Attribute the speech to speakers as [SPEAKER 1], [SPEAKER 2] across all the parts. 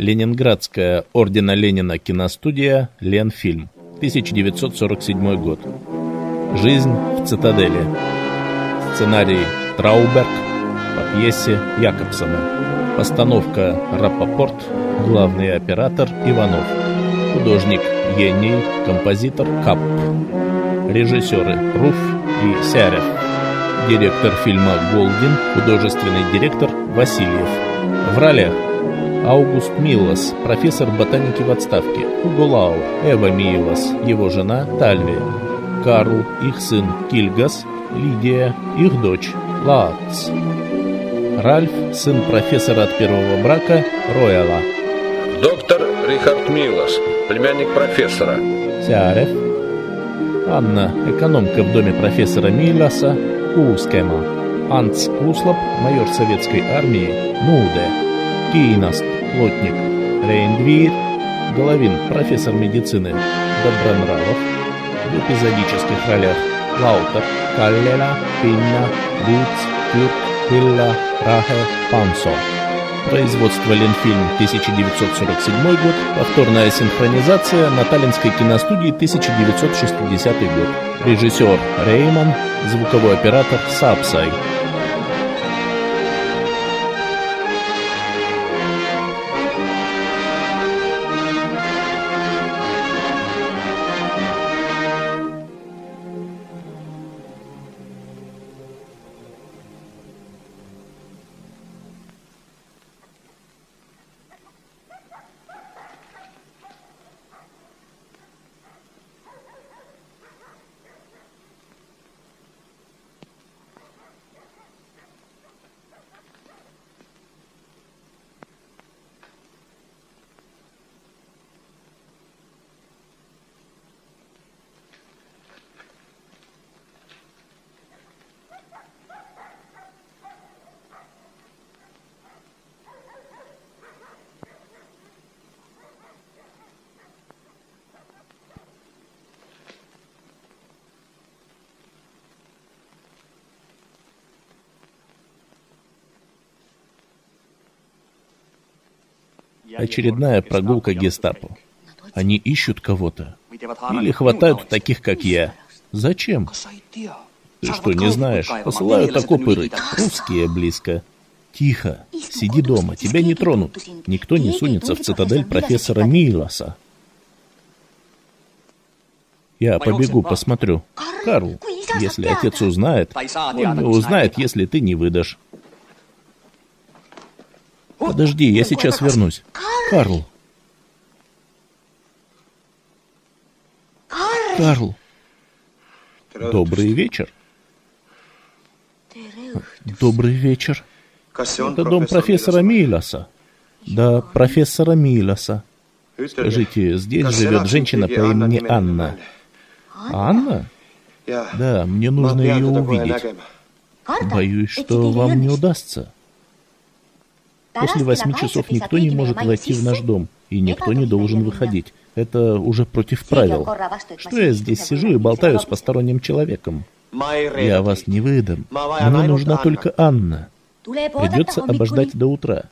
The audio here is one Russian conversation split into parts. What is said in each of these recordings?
[SPEAKER 1] Ленинградская Ордена Ленина киностудия «Ленфильм», 1947 год. Жизнь в цитадели. Сценарий Трауберг по пьесе Якобсона. Постановка Рапопорт, главный оператор Иванов. Художник Ений, композитор Капп. Режиссеры Руф и Сярев. Директор фильма Голдин, художественный директор Васильев. В ролях Аугуст Миллас, профессор ботаники в отставке, Уго Лау, Эва Миллас, его жена Тальви, Карл, их сын Кильгас, Лидия, их дочь Лаац, Ральф, сын профессора от первого брака Рояла,
[SPEAKER 2] Доктор Рихард Миллас, племянник профессора.
[SPEAKER 1] Сярев, Анна, экономка в доме профессора Милласа, Кускема, Анц Куслоп, майор советской армии, Нуде, Кинаст, плотник, Рейндвир, Головин, профессор медицины, Добронравов, в эпизодических ролях Лаутер, Каллера, Пинна, Буц, Кюрк, Пилля, Рахе, Пансо. Производство Ленфильм 1947 год, повторная синхронизация на Таллинской киностудии 1960 год. Режиссер Рейман, звуковой оператор Сапсай. Очередная прогулка гестапо. Они ищут кого-то. Или хватают таких, как я. Зачем? Ты что, не знаешь? Посылают окопы. Русские близко. Тихо. Сиди дома. Тебя не тронут. Никто не сунется в цитадель профессора Милоса. Я побегу, посмотрю. Карл, если отец узнает, он не узнает, если ты не выдашь. Подожди, я сейчас вернусь. Карл. Карл. Добрый вечер. Добрый вечер. Это дом профессора Милоса. Да, профессора Милоса. Скажите, здесь живет женщина по имени Анна. Анна? Да, мне нужно ее увидеть. Боюсь, что вам не удастся. После восьми часов никто не может войти в наш дом, и никто не должен выходить. Это уже против правил. Что я здесь сижу и болтаю с посторонним человеком? Я вас не выдам. Мне нужна только Анна. Придется обождать до утра.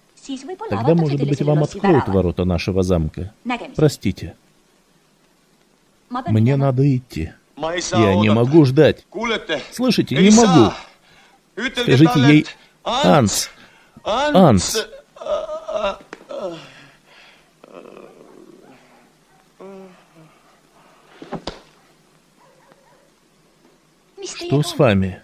[SPEAKER 1] Тогда, может быть, вам откроют ворота нашего замка. Простите. Мне надо идти. Я не могу ждать. Слышите, не могу. Скажите ей, Анс, Анс. Что с вами?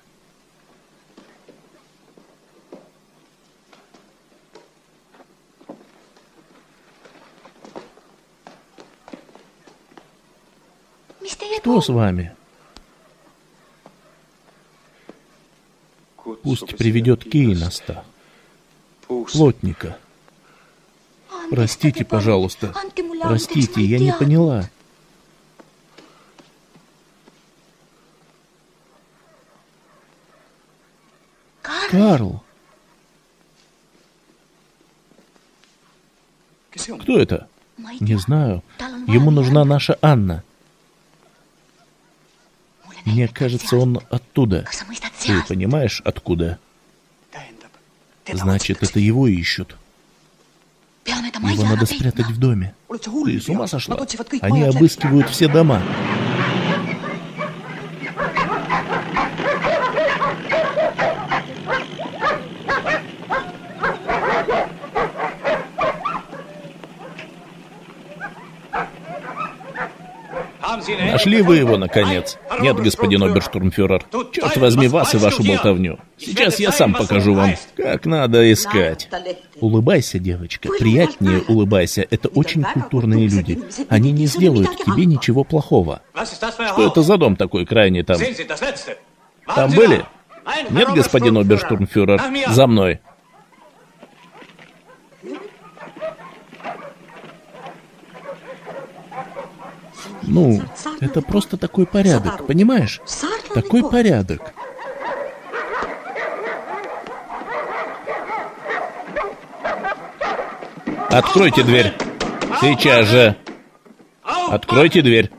[SPEAKER 1] Что с вами? Пусть приведет Кейнаста, плотника. Простите, пожалуйста. Простите, я не поняла. Карл. Кто это? Не знаю. Ему нужна наша Анна. Мне кажется, он оттуда. Ты понимаешь, откуда? Значит, это его ищут. Его надо спрятать в доме. Ты с ума сошла? Они обыскивают все дома. Нашли вы его, наконец? Нет, господин оберштурмфюрер. Черт возьми вас и вашу болтовню. Сейчас я сам покажу вам, как надо искать. Улыбайся, девочка, приятнее улыбайся. Это очень культурные люди. Они не сделают тебе ничего плохого. Что это за дом такой крайний там? Там были? Нет, господин оберштурмфюрер? За мной. Ну, это просто такой порядок, понимаешь? Такой порядок. Откройте дверь. Сейчас же. Откройте дверь.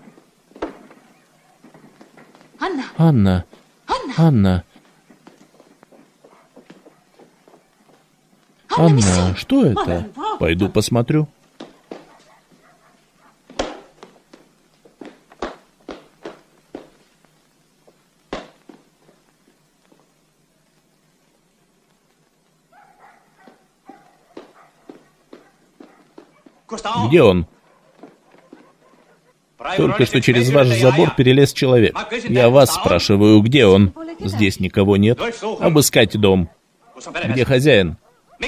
[SPEAKER 1] Анна. Анна. Анна, что это? Пойду посмотрю. Где он? Только что через ваш забор перелез человек. Я вас спрашиваю, где он? Здесь никого нет. Обыскать дом. Где хозяин?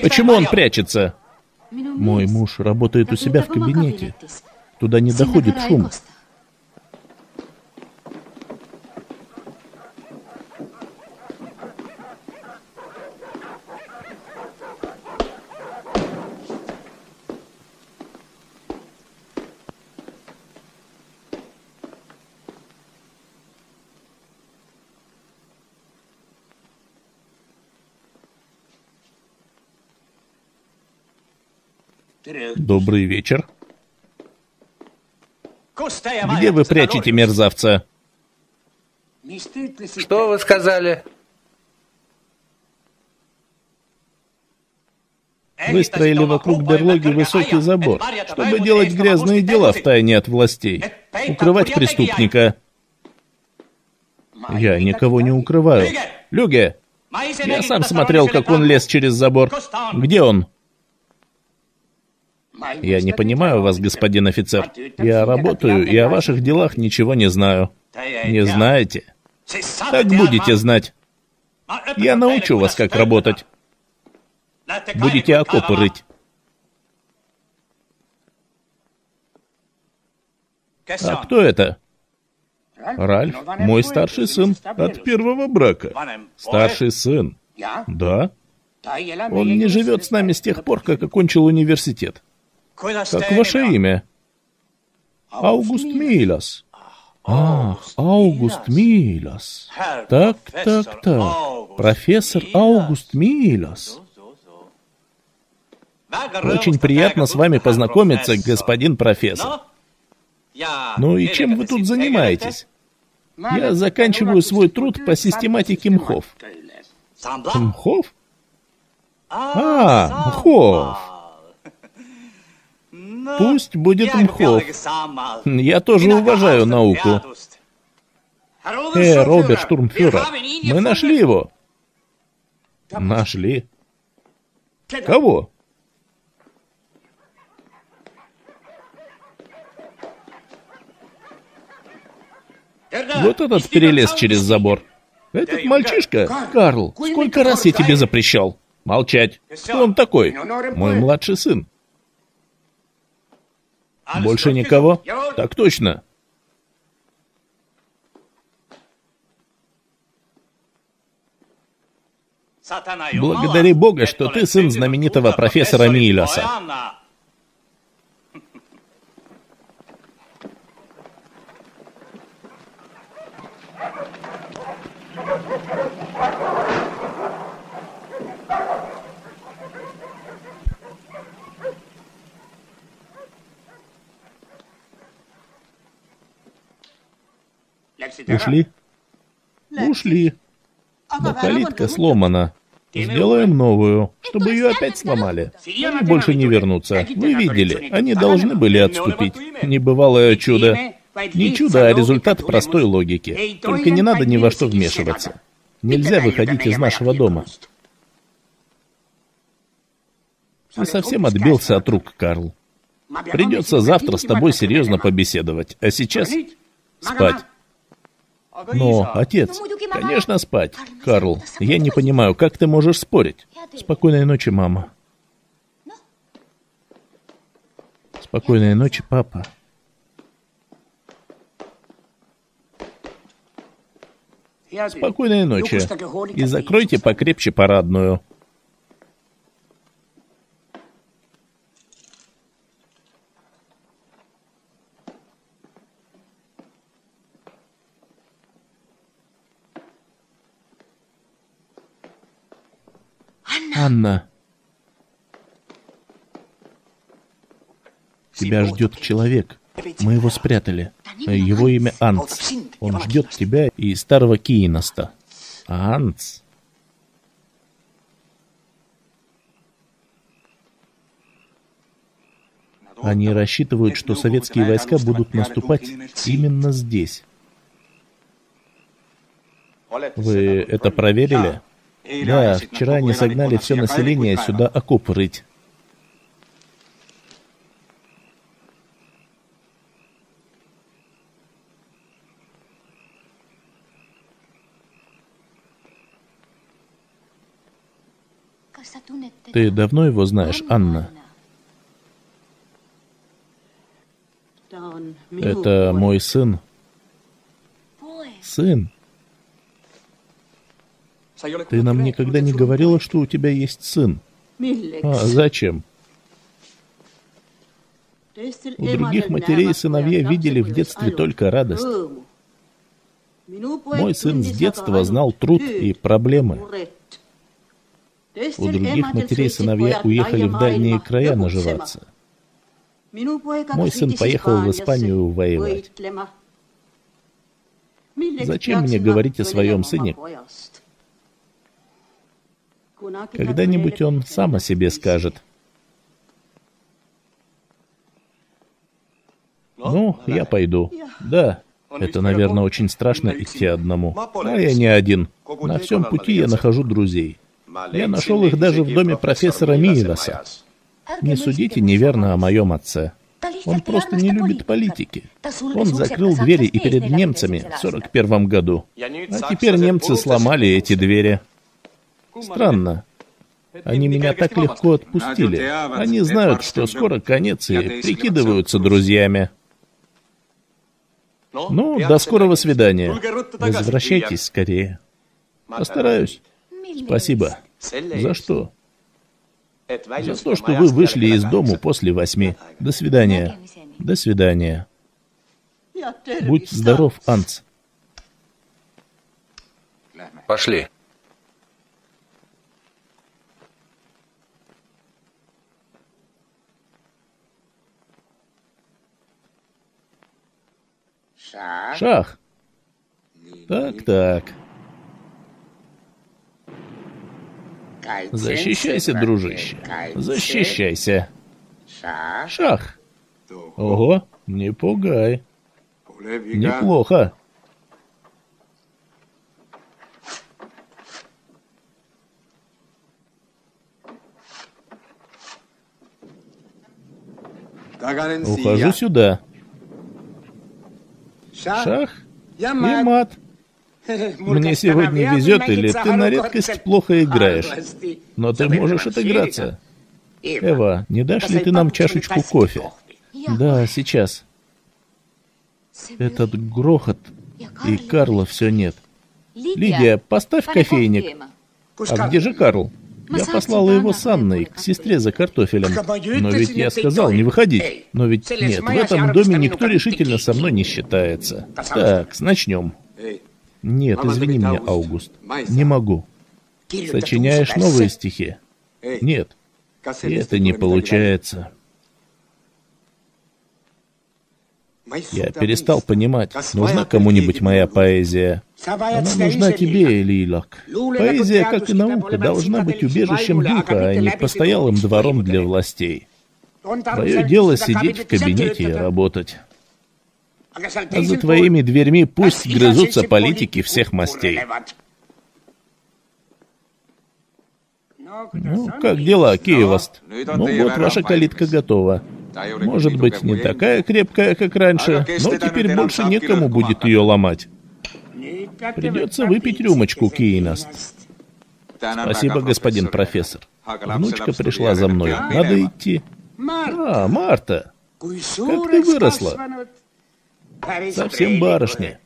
[SPEAKER 1] Почему он прячется? Мой муж работает у себя в кабинете. Туда не доходит шум. Добрый вечер. Где вы прячете мерзавца?
[SPEAKER 2] Что вы сказали?
[SPEAKER 1] Выстроили вокруг берлоги высокий забор, чтобы делать грязные дела в тайне от властей, укрывать преступника. Я никого не укрываю. Люге, я сам смотрел, как он лез через забор. Где он? Я не понимаю вас, господин офицер. Я работаю и о ваших делах ничего не знаю. Не знаете? Так будете знать. Я научу вас, как работать. Будете окопы рыть. А кто это? Ральф, мой старший сын от первого брака. Старший сын. Да? Он не живет с нами с тех пор, как окончил университет. Как ваше имя? Аугуст Милас. А, Аугуст Милас. Так, так, так. Профессор Аугуст Милас. Очень приятно с вами познакомиться, господин профессор. Ну и чем вы тут занимаетесь? Я заканчиваю свой труд по систематике мхов. Мхов? А, мхов. Пусть будет Мхов. Я тоже уважаю науку. Э, Роберт Штурмфюрер, мы нашли его. Нашли? Кого? Вот этот перелез через забор. Этот мальчишка, Карл, сколько раз я тебе запрещал? Молчать. Кто он такой? Мой младший сын. Больше никого? Так точно. Благодари Бога, что ты сын знаменитого профессора Миллоса. Ушли? Ушли. Но калитка сломана. Сделаем новую, чтобы ее опять сломали. Они больше не вернутся. Вы видели, они должны были отступить. Небывалое чудо. Не чудо, а результат простой логики. Только не надо ни во что вмешиваться. Нельзя выходить из нашего дома. Ты совсем отбился от рук, Карл. Придется завтра с тобой серьезно побеседовать. А сейчас спать. Но, отец, конечно, спать. Карл, я не понимаю, как ты можешь спорить? Спокойной ночи, мама. Спокойной ночи, папа. Спокойной ночи. И закройте покрепче парадную. Анна. Тебя ждет человек. Мы его спрятали. Его имя Анц. Он ждет тебя и старого Кииноста. Анц. Они рассчитывают, что советские войска будут наступать именно здесь. Вы это проверили? Да, вчера они согнали все население сюда окоп рыть. Ты давно его знаешь, Анна? Это мой сын. Сын. Ты нам никогда не говорила, что у тебя есть сын. А зачем? У других матерей сыновья видели в детстве только радость. Мой сын с детства знал труд и проблемы. У других матерей сыновья уехали в дальние края наживаться. Мой сын поехал в Испанию воевать. Зачем мне говорить о своем сыне? Когда-нибудь он сам о себе скажет. Ну, я пойду. Да, это, наверное, очень страшно идти одному. А я не один. На всем пути я нахожу друзей. Я нашел их даже в доме профессора Мииласа. Не судите неверно о моем отце. Он просто не любит политики. Он закрыл двери и перед немцами в 41 году. А теперь немцы сломали эти двери. Странно. Они меня так легко отпустили. Они знают, что скоро конец и прикидываются друзьями. Ну, до скорого свидания. Возвращайтесь скорее. Постараюсь. Спасибо. За что? За то, что вы вышли из дому после восьми. До свидания. До свидания. Будь здоров, Анц.
[SPEAKER 2] Пошли.
[SPEAKER 1] Шах. Так, так. Защищайся, дружище. Защищайся. Шах. Ого, не пугай. Неплохо. Ухожу сюда. Шах и мат. Мне сегодня везет, или ты на редкость плохо играешь. Но ты можешь отыграться. Эва, не дашь ли ты нам чашечку кофе? Да, сейчас. Этот грохот, и Карла все нет. Лидия, поставь кофейник. А где же Карл? Я послала его с Анной к сестре за картофелем. Но ведь я сказал не выходить. Но ведь нет, в этом доме никто решительно со мной не считается. Так, начнем. Нет, извини меня, Аугуст. Не могу. Сочиняешь новые стихи? Нет. И это не получается. Я перестал понимать, нужна кому-нибудь моя поэзия. Она нужна тебе, Лилак. Поэзия, как и наука, должна быть убежищем духа, а не постоялым двором для властей. Твое дело сидеть в кабинете и работать. А за твоими дверьми пусть грызутся политики всех мастей. Ну, как дела, Киевост? Ну вот, ваша калитка готова. Может быть, не такая крепкая, как раньше, но теперь больше некому будет ее ломать. Придется выпить рюмочку, Киенаст. Спасибо, господин профессор. Внучка пришла за мной. Надо идти. А, Марта, как ты выросла? Совсем барышня.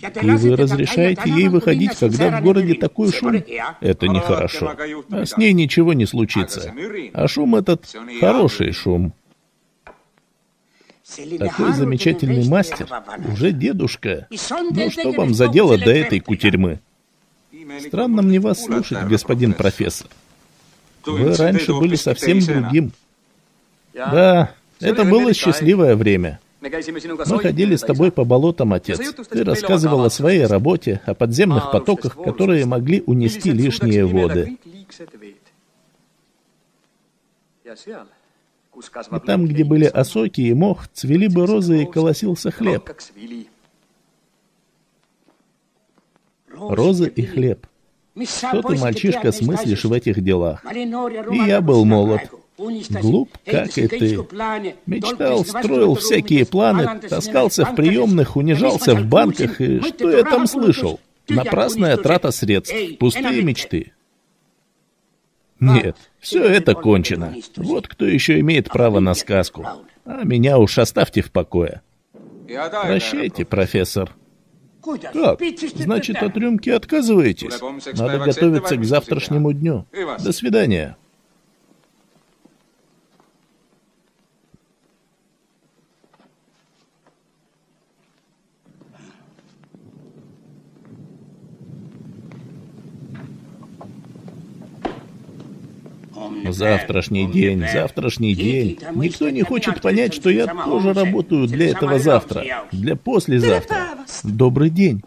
[SPEAKER 1] И вы разрешаете ей выходить, когда в городе такой шум? Это нехорошо. А с ней ничего не случится. А шум этот — хороший шум. Такой замечательный мастер, уже дедушка. Ну что вам за дело до этой кутерьмы? Странно мне вас слушать, господин профессор. Вы раньше были совсем другим. Да, это было счастливое время. Мы ходили с тобой по болотам, отец. Ты рассказывал о своей работе, о подземных потоках, которые могли унести лишние воды. И там, где были осоки и мох, цвели бы розы и колосился хлеб. Розы и хлеб. Что ты, мальчишка, смыслишь в этих делах? И я был молод. Глуп, как и ты. Мечтал, строил всякие планы, таскался в приемных, унижался в банках, и что я там слышал? Напрасная трата средств, пустые мечты. Нет, все это кончено. Вот кто еще имеет право на сказку. А меня уж оставьте в покое. Прощайте, профессор. Как? Значит, от рюмки отказываетесь? Надо готовиться к завтрашнему дню. До свидания. Завтрашний день, завтрашний день. Никто не хочет понять, что я тоже работаю для этого завтра, для послезавтра. Добрый день.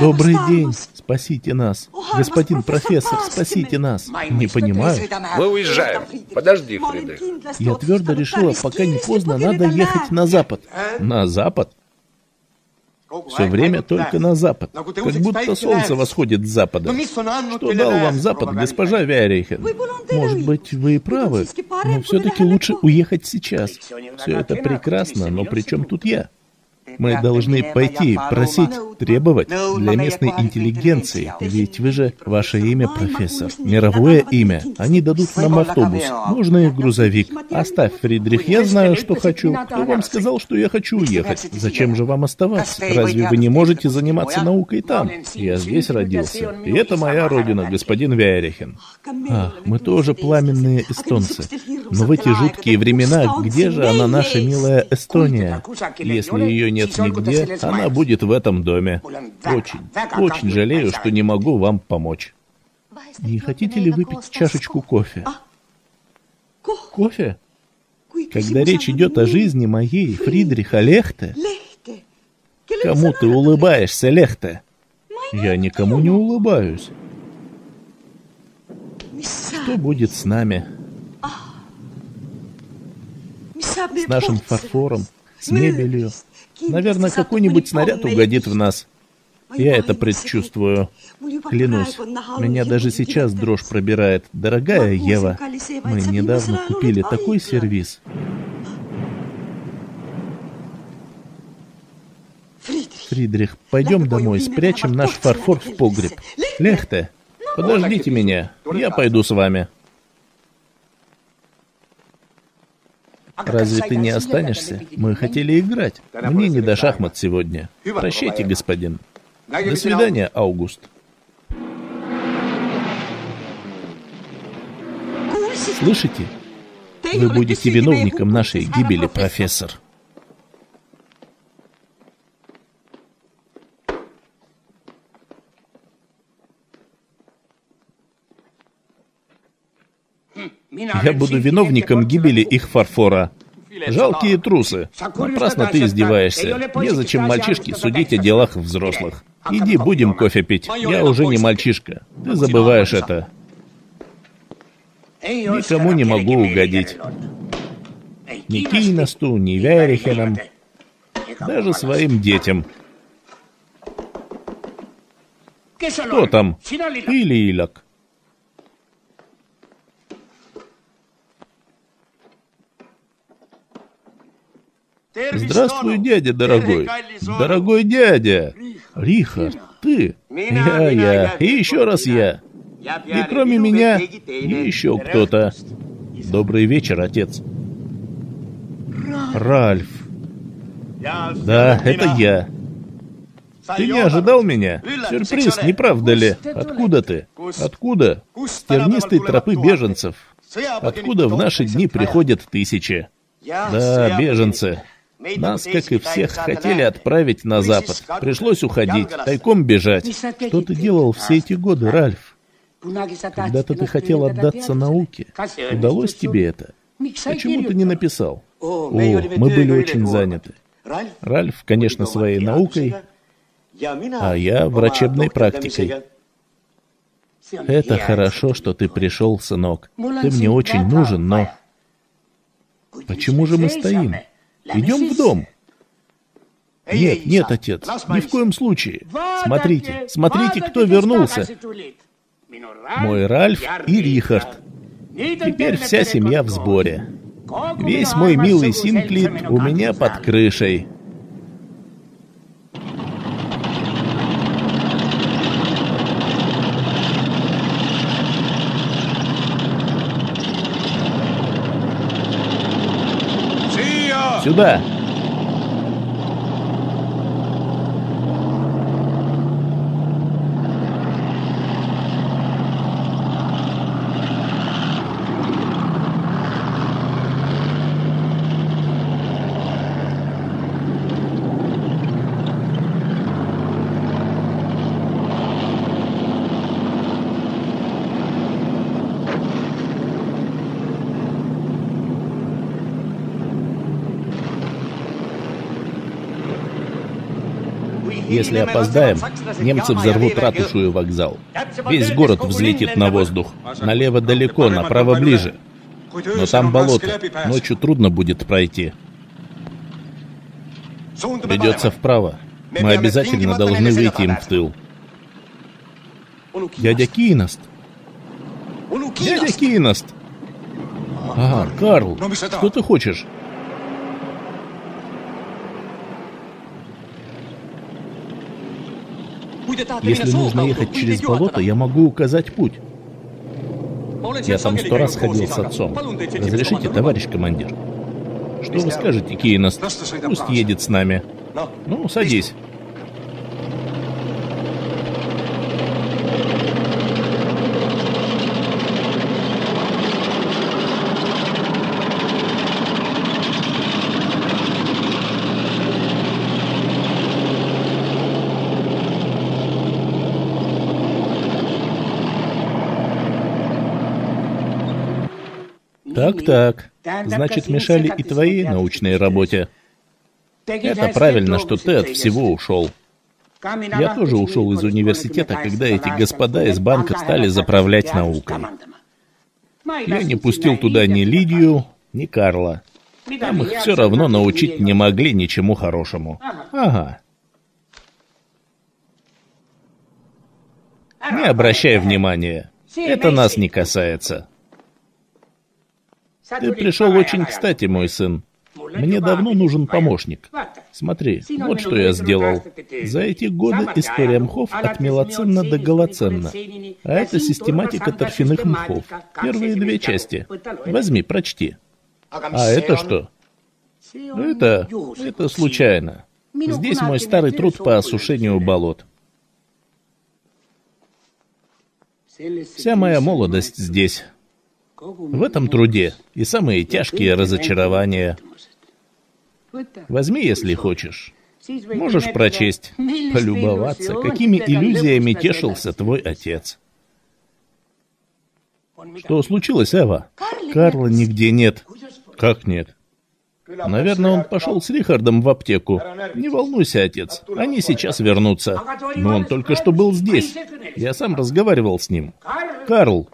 [SPEAKER 1] Добрый день. Спасите нас. Господин профессор, спасите нас. Не понимаю.
[SPEAKER 2] Мы уезжаем. Подожди, Фридрих.
[SPEAKER 1] Я твердо решила, пока не поздно, надо ехать на запад. На запад? Все время только на запад. Как будто солнце восходит с запада. Что дал вам запад, госпожа Виарейхен? Может быть, вы и правы, но все-таки лучше уехать сейчас. Все это прекрасно, но при чем тут я? Мы должны пойти, просить, требовать для местной интеллигенции. Ведь вы же, ваше имя, профессор, мировое имя. Они дадут нам автобус, и грузовик. Оставь, Фридрих, я знаю, что хочу. Кто вам сказал, что я хочу уехать? Зачем же вам оставаться? Разве вы не можете заниматься наукой там? Я здесь родился. И это моя родина, господин Вяерихен. Ах, мы тоже пламенные эстонцы. Но в эти жуткие времена, где же она, наша милая Эстония? Если ее нет нигде, она будет в этом доме. Очень, очень жалею, что не могу вам помочь. Не хотите ли выпить чашечку кофе? Кофе? Когда речь идет о жизни моей, Фридриха Лехте, кому ты улыбаешься, Лехте? Я никому не улыбаюсь. Что будет с нами? С нашим фарфором, с мебелью, Наверное, какой-нибудь снаряд угодит в нас. Я это предчувствую. Клянусь, меня даже сейчас дрожь пробирает. Дорогая Ева, мы недавно купили такой сервис. Фридрих, пойдем домой, спрячем наш фарфор в погреб. Лехте, подождите меня, я пойду с вами. Разве ты не останешься? Мы хотели играть. Мне не до шахмат сегодня. Прощайте, господин. До свидания, Аугуст. Слышите? Вы будете виновником нашей гибели, профессор. Я буду виновником гибели их фарфора. Жалкие трусы. Напрасно ты издеваешься. Незачем мальчишке судить о делах взрослых. Иди, будем кофе пить. Я уже не мальчишка. Ты забываешь это. Никому не могу угодить. Ни Киносту, ни Верихенам, даже своим детям. Кто там? Или Илак? Здравствуй, дядя дорогой. Дорогой дядя. Рихард, ты. Я, я. И еще раз я. И кроме меня, еще кто-то. Добрый вечер, отец. Ральф. Да, это я. Ты не ожидал меня? Сюрприз, не правда ли? Откуда ты? Откуда? С тернистой тропы беженцев. Откуда в наши дни приходят тысячи? Да, беженцы. Нас, как и всех, хотели отправить на запад. Пришлось уходить, тайком бежать. Что ты делал все эти годы, Ральф? Когда-то ты хотел отдаться науке. Удалось тебе это? Почему ты не написал? О, мы были очень заняты. Ральф, конечно, своей наукой, а я врачебной практикой. Это хорошо, что ты пришел, сынок. Ты мне очень нужен, но... Почему же мы стоим? Идем в дом. Нет, нет, отец, ни в коем случае. Смотрите, смотрите, кто вернулся. Мой Ральф и Рихард. Теперь вся семья в сборе. Весь мой милый Синклит у меня под крышей. Сюда! Если опоздаем, немцы взорвут ратушу и вокзал. Весь город взлетит на воздух. Налево далеко, направо ближе. Но там болото. Ночью трудно будет пройти. Придется вправо. Мы обязательно должны выйти им в тыл. Дядя Киност. Дядя Киност. Ага, Карл, что ты хочешь? Если нужно ехать через болото, я могу указать путь. Я там сто раз ходил с отцом. Разрешите, товарищ командир? Что вы скажете, Кейнос? Пусть едет с нами. Ну, садись. Так. Значит, мешали и твоей научной работе. Это правильно, что ты от всего ушел. Я тоже ушел из университета, когда эти господа из банка стали заправлять наукой. Я не пустил туда ни Лидию, ни Карла. Там их все равно научить не могли ничему хорошему. Ага. Не обращай внимания. Это нас не касается. Ты пришел очень кстати, мой сын. Мне давно нужен помощник. Смотри, вот что я сделал. За эти годы история мхов от мелоценна до голоценна. А это систематика торфяных мхов. Первые две части. Возьми, прочти. А это что? Это... это случайно. Здесь мой старый труд по осушению болот. Вся моя молодость здесь в этом труде и самые тяжкие разочарования. Возьми, если хочешь. Можешь прочесть, полюбоваться, какими иллюзиями тешился твой отец. Что случилось, Эва? Карла нигде нет. Как нет? Наверное, он пошел с Рихардом в аптеку. Не волнуйся, отец, они сейчас вернутся. Но он только что был здесь. Я сам разговаривал с ним. Карл.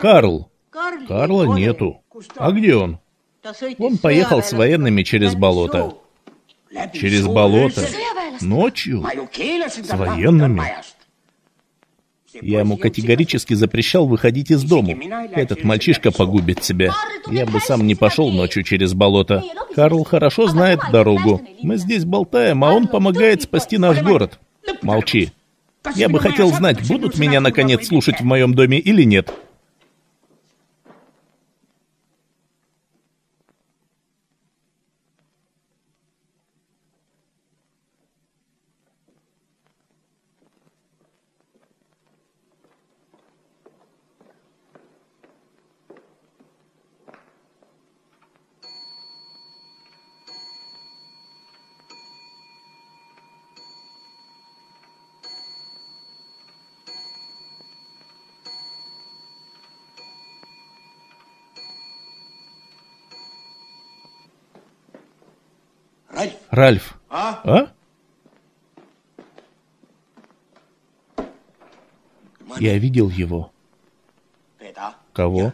[SPEAKER 1] Карл. Карла нету. А где он? Он поехал с военными через болото. Через болото? Ночью? С военными? Я ему категорически запрещал выходить из дома. Этот мальчишка погубит себя. Я бы сам не пошел ночью через болото. Карл хорошо знает дорогу. Мы здесь болтаем, а он помогает спасти наш город. Молчи. Я бы хотел знать, будут меня наконец слушать в моем доме или нет. Ральф. А? а? Я видел его. Кого?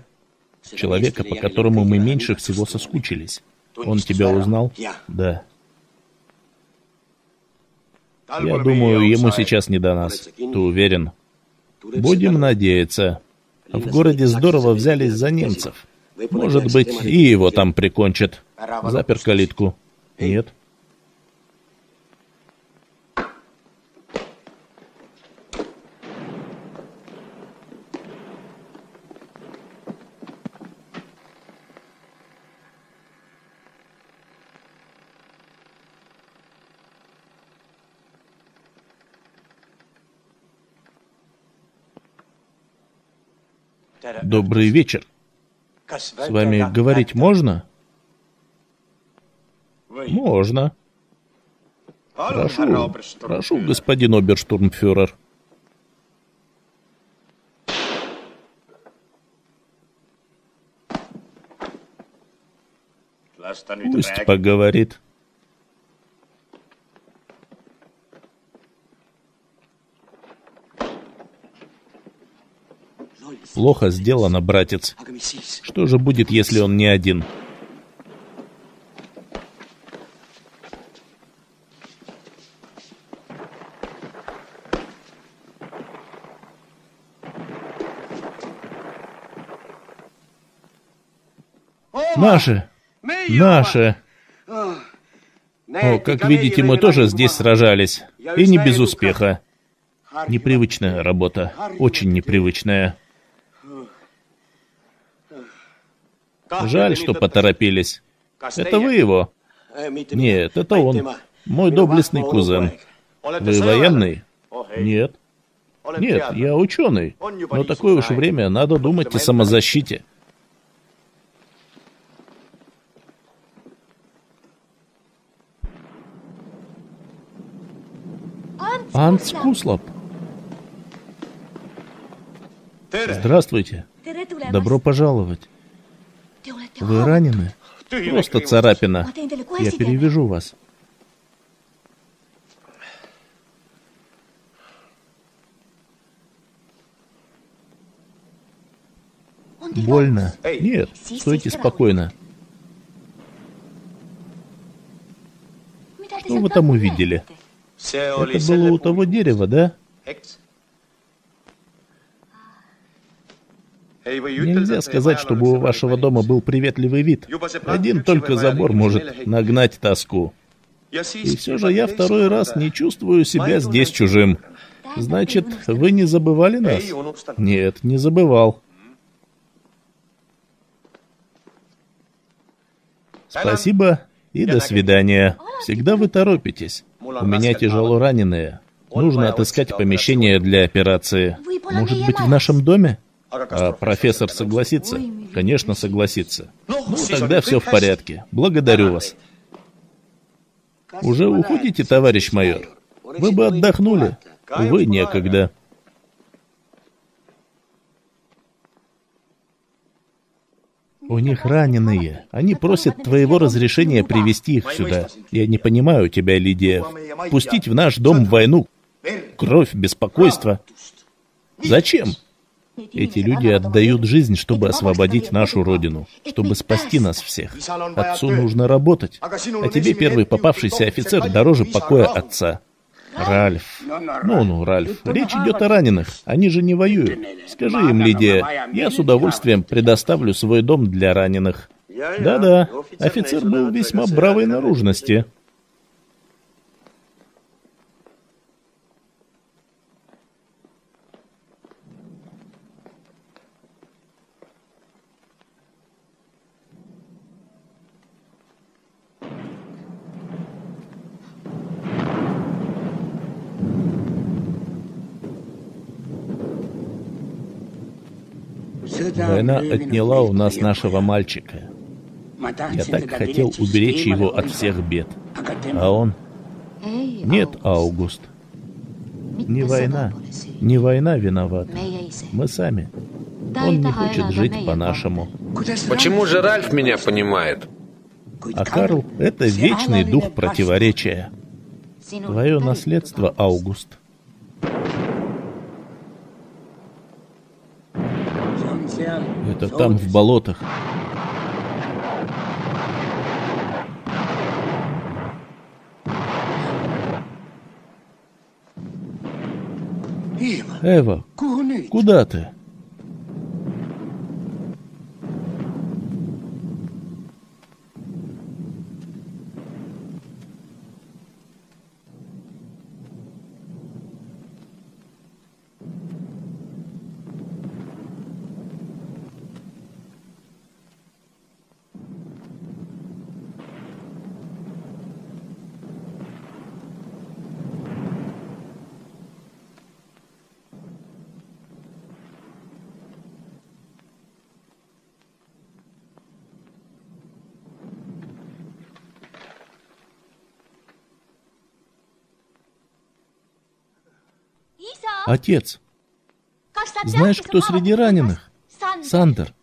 [SPEAKER 1] Человека, по которому мы меньше всего соскучились. Он тебя узнал? Да. Я думаю, ему сейчас не до нас. Ты уверен? Будем надеяться. В городе здорово взялись за немцев. Может быть, и его там прикончат. Запер калитку. Нет. Добрый вечер. С вами говорить можно? Можно. Прошу, прошу, господин оберштурмфюрер. Пусть поговорит. Плохо сделано, братец. Что же будет, если он не один? Наши! Наши! О, как видите, мы тоже здесь сражались. И не без успеха. Непривычная работа. Очень непривычная. Жаль, что поторопились. Это вы его? Нет, это он. Мой доблестный кузен. Вы военный? Нет. Нет, я ученый. Но такое уж время, надо думать о самозащите. Анс Куслоп. Здравствуйте. Добро пожаловать. Вы ранены? Просто царапина. Я перевяжу вас. Больно? Нет, стойте спокойно. Что вы там увидели? Это было у того дерева, да? Нельзя сказать, чтобы у вашего дома был приветливый вид. Один только забор может нагнать тоску. И все же я второй раз не чувствую себя здесь чужим. Значит, вы не забывали нас? Нет, не забывал. Спасибо и до свидания. Всегда вы торопитесь. У меня тяжело раненые. Нужно отыскать помещение для операции. Может быть, в нашем доме? А профессор согласится? Конечно, согласится. Ну, тогда все в порядке. Благодарю вас. Уже уходите, товарищ майор? Вы бы отдохнули. Увы, некогда. У них раненые. Они просят твоего разрешения привести их сюда. Я не понимаю тебя, Лидия. Пустить в наш дом войну, кровь, беспокойство. Зачем? Эти люди отдают жизнь, чтобы освободить нашу родину, чтобы спасти нас всех. Отцу нужно работать, а тебе первый попавшийся офицер дороже покоя отца. Ральф. Ну-ну, Ральф, речь идет о раненых. Они же не воюют. Скажи им, Лидия, я с удовольствием предоставлю свой дом для раненых. Да-да, офицер был весьма бравой наружности. Война отняла у нас нашего мальчика. Я так хотел уберечь его от всех бед. А он... Нет, Аугуст. Не война. Не война виновата. Мы сами. Он не хочет жить по-нашему.
[SPEAKER 2] Почему же Ральф меня понимает?
[SPEAKER 1] А Карл — это вечный дух противоречия. Твое наследство, Аугуст, Это там, в болотах. Эва, куда ты? Отец, знаешь, кто среди раненых? Сандер.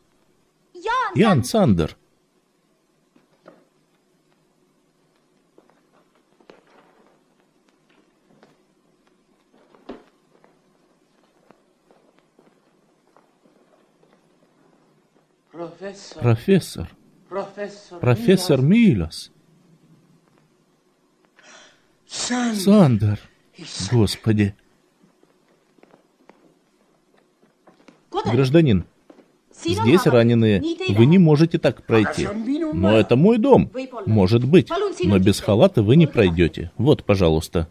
[SPEAKER 1] Ян Сандер. Профессор. Профессор Милос. Сандер. Господи. Гражданин, здесь раненые. Вы не можете так пройти. Но это мой дом. Может быть. Но без халата вы не пройдете. Вот, пожалуйста.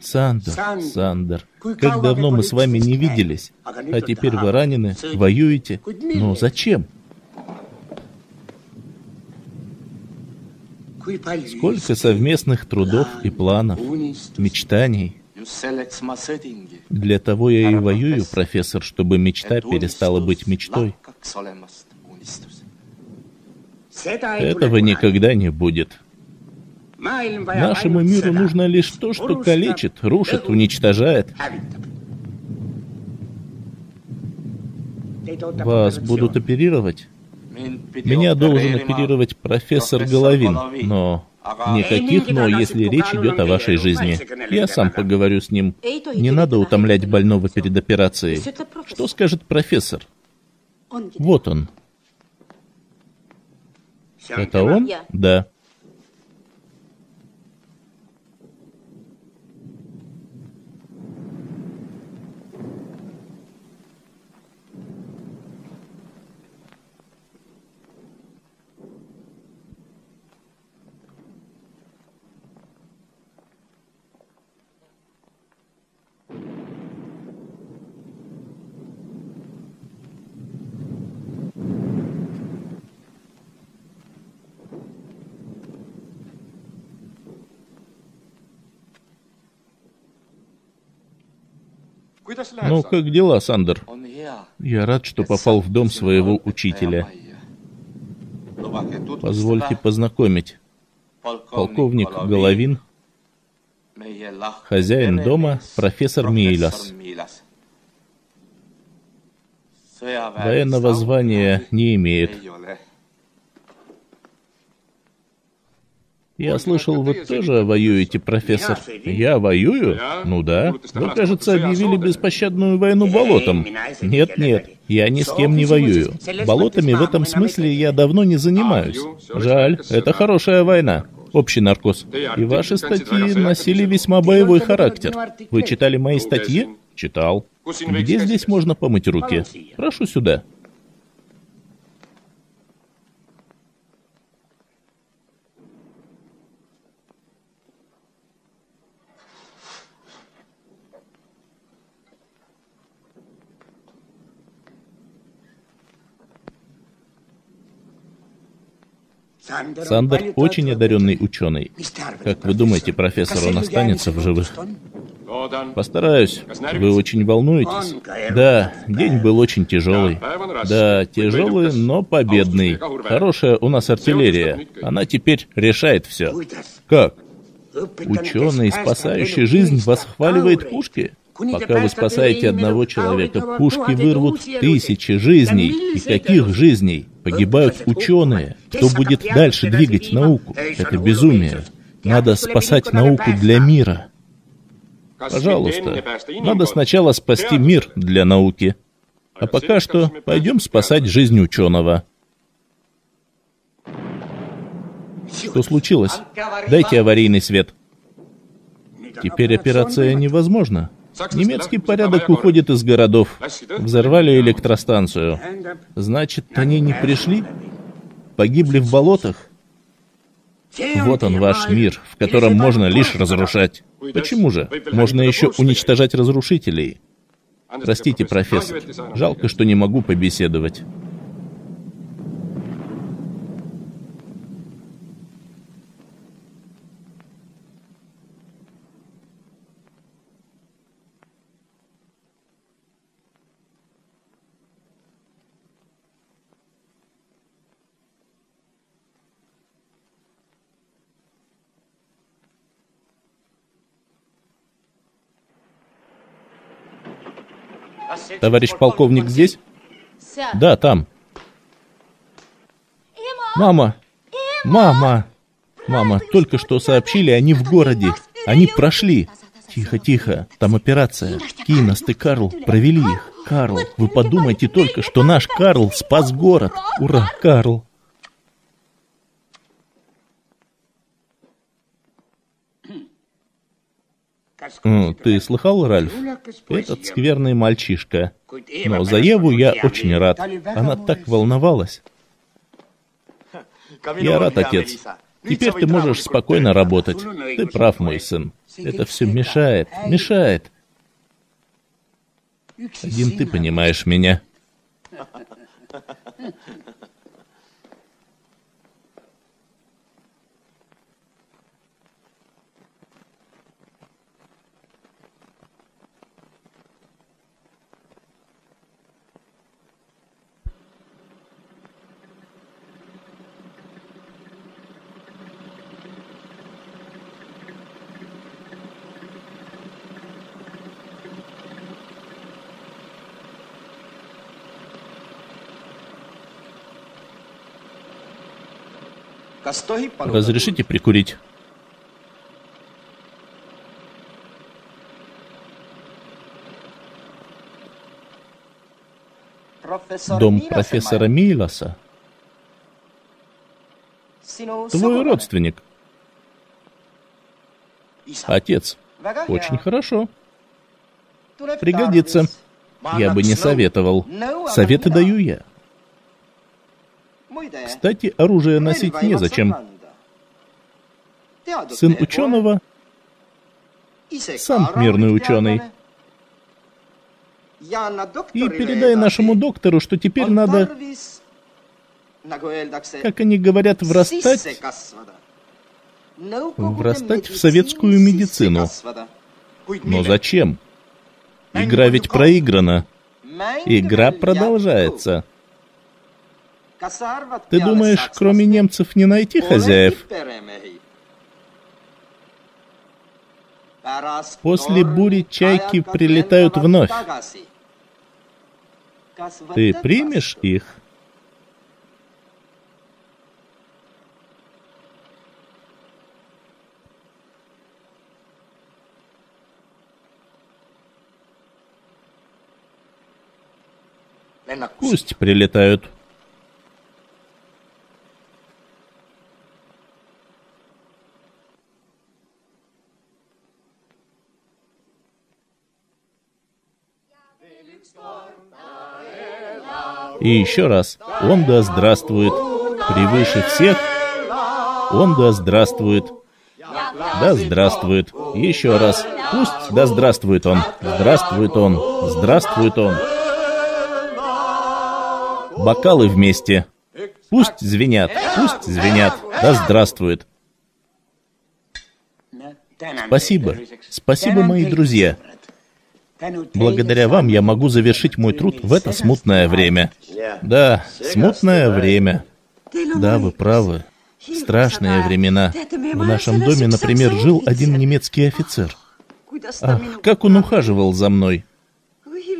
[SPEAKER 1] Сандер, Сандер, как давно мы с вами не виделись, а теперь вы ранены, воюете. Но зачем? Сколько совместных трудов и планов, мечтаний. Для того я и воюю, профессор, чтобы мечта перестала быть мечтой. Этого никогда не будет. Нашему миру нужно лишь то, что калечит, рушит, уничтожает. Вас будут оперировать? Меня должен оперировать профессор Головин, но... Никаких «но», если речь идет о вашей жизни. Я сам поговорю с ним. Не надо утомлять больного перед операцией. Что скажет профессор? Вот он. Это он? Да. Ну, как дела, Сандер? Я рад, что попал в дом своего учителя. Позвольте познакомить. Полковник Головин Хозяин дома – профессор Мейлас. Военного звания не имеет. Я слышал, вы тоже воюете, профессор. Я воюю? Ну да. Вы, кажется, объявили беспощадную войну болотам. Нет, нет, я ни с кем не воюю. Болотами в этом смысле я давно не занимаюсь. Жаль, это хорошая война. Общий наркоз. И ваши статьи носили весьма боевой характер. Вы читали мои статьи? Читал. Где здесь можно помыть руки? Прошу сюда. Сандер очень одаренный ученый. Как вы думаете, профессор, он останется в живых? Постараюсь. Вы очень волнуетесь? Да, день был очень тяжелый. Да, тяжелый, но победный. Хорошая у нас артиллерия. Она теперь решает все. Как? Ученый, спасающий жизнь, восхваливает пушки? Пока вы спасаете одного человека, пушки вырвут тысячи жизней. И каких жизней? Погибают ученые. Кто будет дальше двигать науку? Это безумие. Надо спасать науку для мира. Пожалуйста, надо сначала спасти мир для науки. А пока что пойдем спасать жизнь ученого. Что случилось? Дайте аварийный свет. Теперь операция невозможна. Немецкий порядок уходит из городов. Взорвали электростанцию. Значит, они не пришли? Погибли в болотах? Вот он ваш мир, в котором можно лишь разрушать. Почему же? Можно еще уничтожать разрушителей. Простите, профессор. Жалко, что не могу побеседовать. Товарищ полковник здесь? Да, там. Мама! Мама! Мама, только что сообщили, они в городе. Они прошли. Тихо, тихо, там операция. Киност и Карл провели их. Карл, вы подумайте только, что наш Карл спас город. Ура, Карл! Ты слыхал, Ральф? Этот скверный мальчишка. Но за Еву я очень рад. Она так волновалась. Я рад, отец. Теперь ты можешь спокойно работать. Ты прав, мой сын. Это все мешает, мешает. Один ты понимаешь меня. Разрешите прикурить? Дом профессора Милоса. Твой родственник. Отец. Очень хорошо. Пригодится. Я бы не советовал. Советы даю я. Кстати, оружие носить незачем. Сын ученого сам мирный ученый. И передай нашему доктору, что теперь надо, как они говорят, врастать, врастать в советскую медицину. Но зачем? Игра ведь проиграна. Игра продолжается. Ты думаешь, кроме немцев не найти хозяев? После бури чайки прилетают вновь. Ты примешь их? Пусть прилетают. И еще раз, он да здравствует, превыше всех, он да здравствует, да здравствует, еще раз, пусть да здравствует он, здравствует он, здравствует он. Бокалы вместе, пусть звенят, пусть звенят, да здравствует. Спасибо, спасибо, мои друзья. Благодаря вам я могу завершить мой труд в это смутное время. Да, смутное время. Да, вы правы. Страшные времена. В нашем доме, например, жил один немецкий офицер. Ах, как он ухаживал за мной.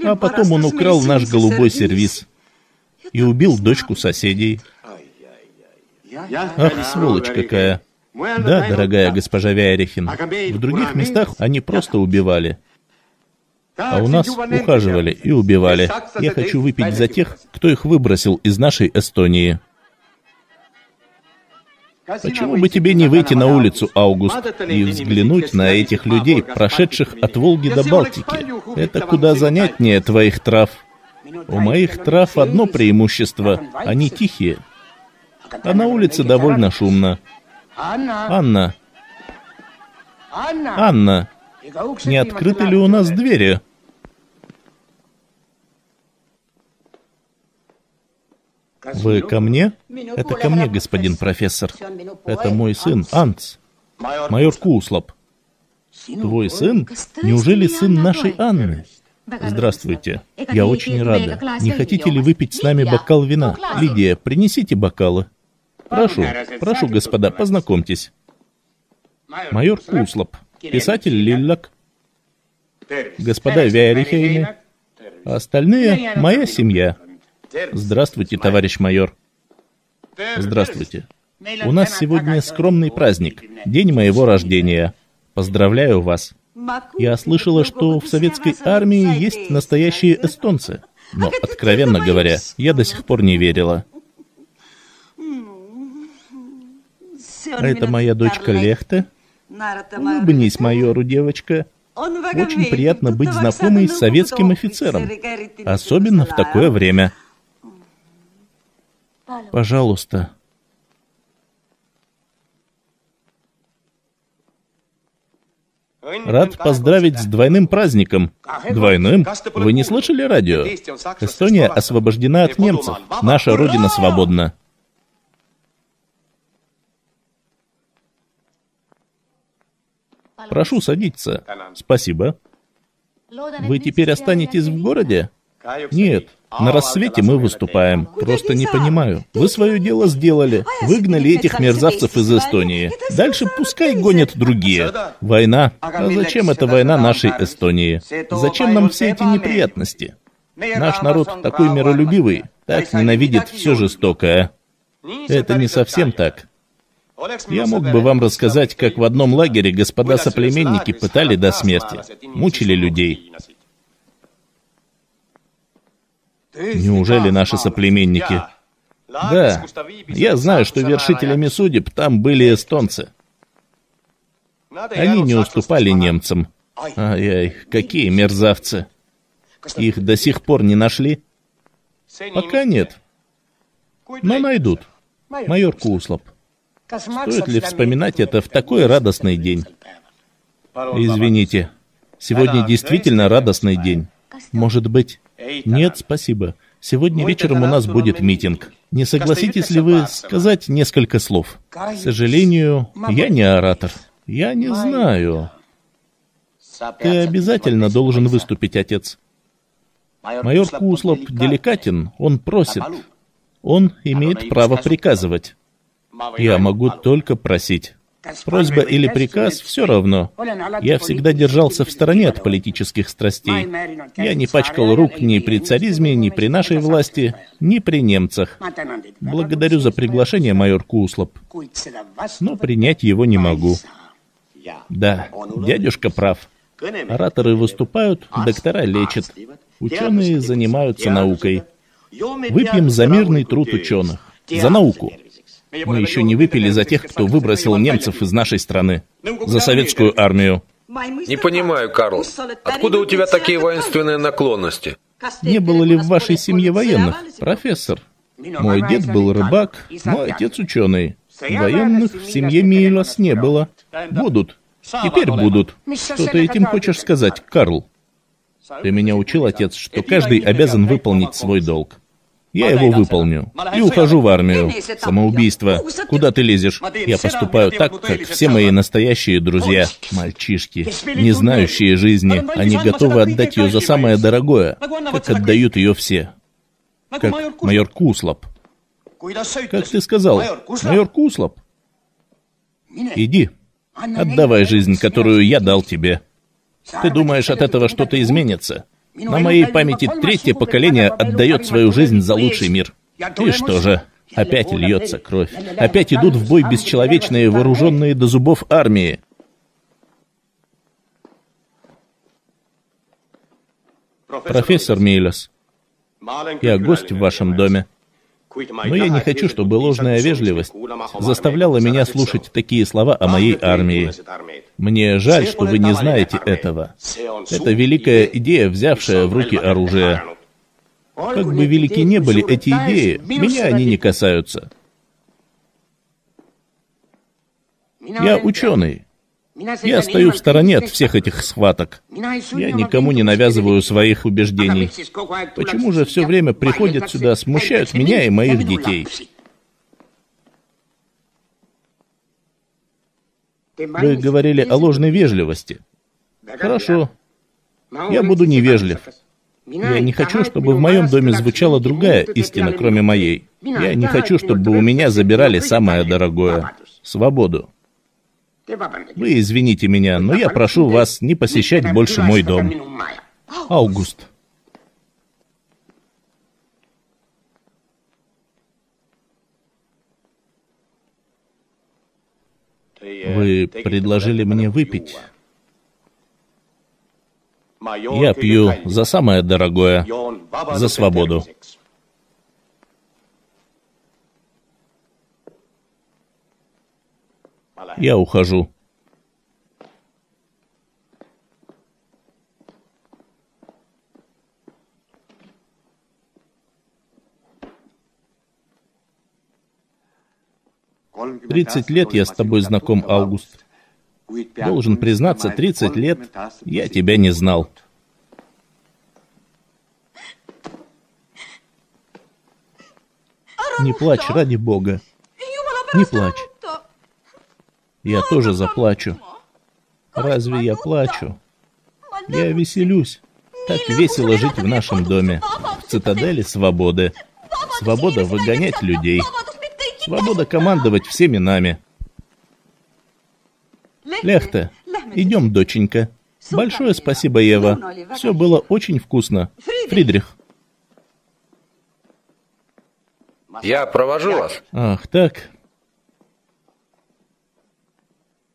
[SPEAKER 1] А потом он украл наш голубой сервиз и убил дочку соседей. Ах, сволочь какая. Да, дорогая госпожа Вяйрихин, в других местах они просто убивали. А у нас ухаживали и убивали. Я хочу выпить за тех, кто их выбросил из нашей Эстонии. Почему бы тебе не выйти на улицу, Аугуст, и взглянуть на этих людей, прошедших от Волги до Балтики? Это куда занятнее твоих трав. У моих трав одно преимущество — они тихие. А на улице довольно шумно. Анна. Анна. Не открыты ли у нас двери? Вы ко мне? Это ко мне, господин профессор. Это мой сын, Анц. Майор Куслоп. Твой сын? Неужели сын нашей Анны? Здравствуйте. Я очень рада. Не хотите ли выпить с нами бокал вина? Лидия, принесите бокалы. Прошу, прошу, господа, познакомьтесь. Майор Куслоп, писатель Лиллак, господа Вяерихейны, а остальные — моя семья. Здравствуйте, товарищ майор. Здравствуйте. У нас сегодня скромный праздник, день моего рождения. Поздравляю вас. Я слышала, что в советской армии есть настоящие эстонцы. Но, откровенно говоря, я до сих пор не верила. А это моя дочка Лехта. Улыбнись майору, девочка. Очень приятно быть знакомой с советским офицером, особенно в такое время. Пожалуйста. Рад поздравить с двойным праздником. Двойным? Вы не слышали радио? Эстония освобождена от немцев. Наша родина свободна. Прошу садиться. Спасибо. Вы теперь останетесь в городе? Нет, на рассвете мы выступаем. Просто не понимаю. Вы свое дело сделали. Выгнали этих мерзавцев из Эстонии. Дальше пускай гонят другие. Война. А зачем эта война нашей Эстонии? Зачем нам все эти неприятности? Наш народ такой миролюбивый, так ненавидит все жестокое. Это не совсем так. Я мог бы вам рассказать, как в одном лагере господа соплеменники пытали до смерти, мучили людей. Неужели наши соплеменники? Да, я знаю, что вершителями судеб там были эстонцы. Они не уступали немцам. Ай-яй, какие мерзавцы. Их до сих пор не нашли? Пока нет. Но найдут. Майор Куслоп. Стоит ли вспоминать это в такой радостный день? Извините, сегодня действительно радостный день. Может быть, нет, спасибо. Сегодня вечером у нас будет митинг. Не согласитесь ли вы сказать несколько слов? К сожалению, я не оратор. Я не знаю. Ты обязательно должен выступить, отец. Майор Куслоп деликатен, он просит. Он имеет право приказывать. Я могу только просить. Просьба или приказ — все равно. Я всегда держался в стороне от политических страстей. Я не пачкал рук ни при царизме, ни при нашей власти, ни при немцах. Благодарю за приглашение, майор Куслоп. Но принять его не могу. Да, дядюшка прав. Ораторы выступают, доктора лечат. Ученые занимаются наукой. Выпьем за мирный труд ученых. За науку. Мы еще не выпили за тех, кто выбросил немцев из нашей страны. За советскую армию.
[SPEAKER 2] Не понимаю, Карл. Откуда у тебя такие воинственные наклонности?
[SPEAKER 1] Не было ли в вашей семье военных, профессор? Мой дед был рыбак, мой отец ученый. Военных в семье Милос не было. Будут. Теперь будут. Что ты этим хочешь сказать, Карл? Ты меня учил, отец, что каждый обязан выполнить свой долг. Я его выполню. И ухожу в армию. Самоубийство. Куда ты лезешь? Я поступаю так, как все мои настоящие друзья. Мальчишки, не знающие жизни. Они готовы отдать ее за самое дорогое, как отдают ее все. Как майор Куслоп. Как ты сказал, майор Куслоп? Иди, отдавай жизнь, которую я дал тебе. Ты думаешь, от этого что-то изменится? На моей памяти третье поколение отдает свою жизнь за лучший мир. И что же? Опять льется кровь. Опять идут в бой бесчеловечные, вооруженные до зубов армии. Профессор Мейлес, я гость в вашем доме. Но я не хочу, чтобы ложная вежливость заставляла меня слушать такие слова о моей армии. Мне жаль, что вы не знаете этого. Это великая идея, взявшая в руки оружие. Как бы велики не были эти идеи, меня они не касаются. Я ученый. Я стою в стороне от всех этих схваток. Я никому не навязываю своих убеждений. Почему же все время приходят сюда, смущают меня и моих детей? Вы говорили о ложной вежливости. Хорошо. Я буду невежлив. Я не хочу, чтобы в моем доме звучала другая истина, кроме моей. Я не хочу, чтобы у меня забирали самое дорогое — свободу. Вы извините меня, но я прошу вас не посещать больше мой дом. Аугуст. Вы предложили мне выпить. Я пью за самое дорогое, за свободу. Я ухожу. Тридцать лет я с тобой знаком, Август. Должен признаться, тридцать лет я тебя не знал. Не плачь, ради бога. Не плачь. Я тоже заплачу. Разве я плачу? Я веселюсь. Так весело жить в нашем доме. В цитадели свободы. Свобода выгонять людей. Свобода командовать всеми нами. Лехте, идем, доченька. Большое спасибо, Ева. Все было очень вкусно. Фридрих.
[SPEAKER 2] Я провожу вас.
[SPEAKER 1] Ах, так.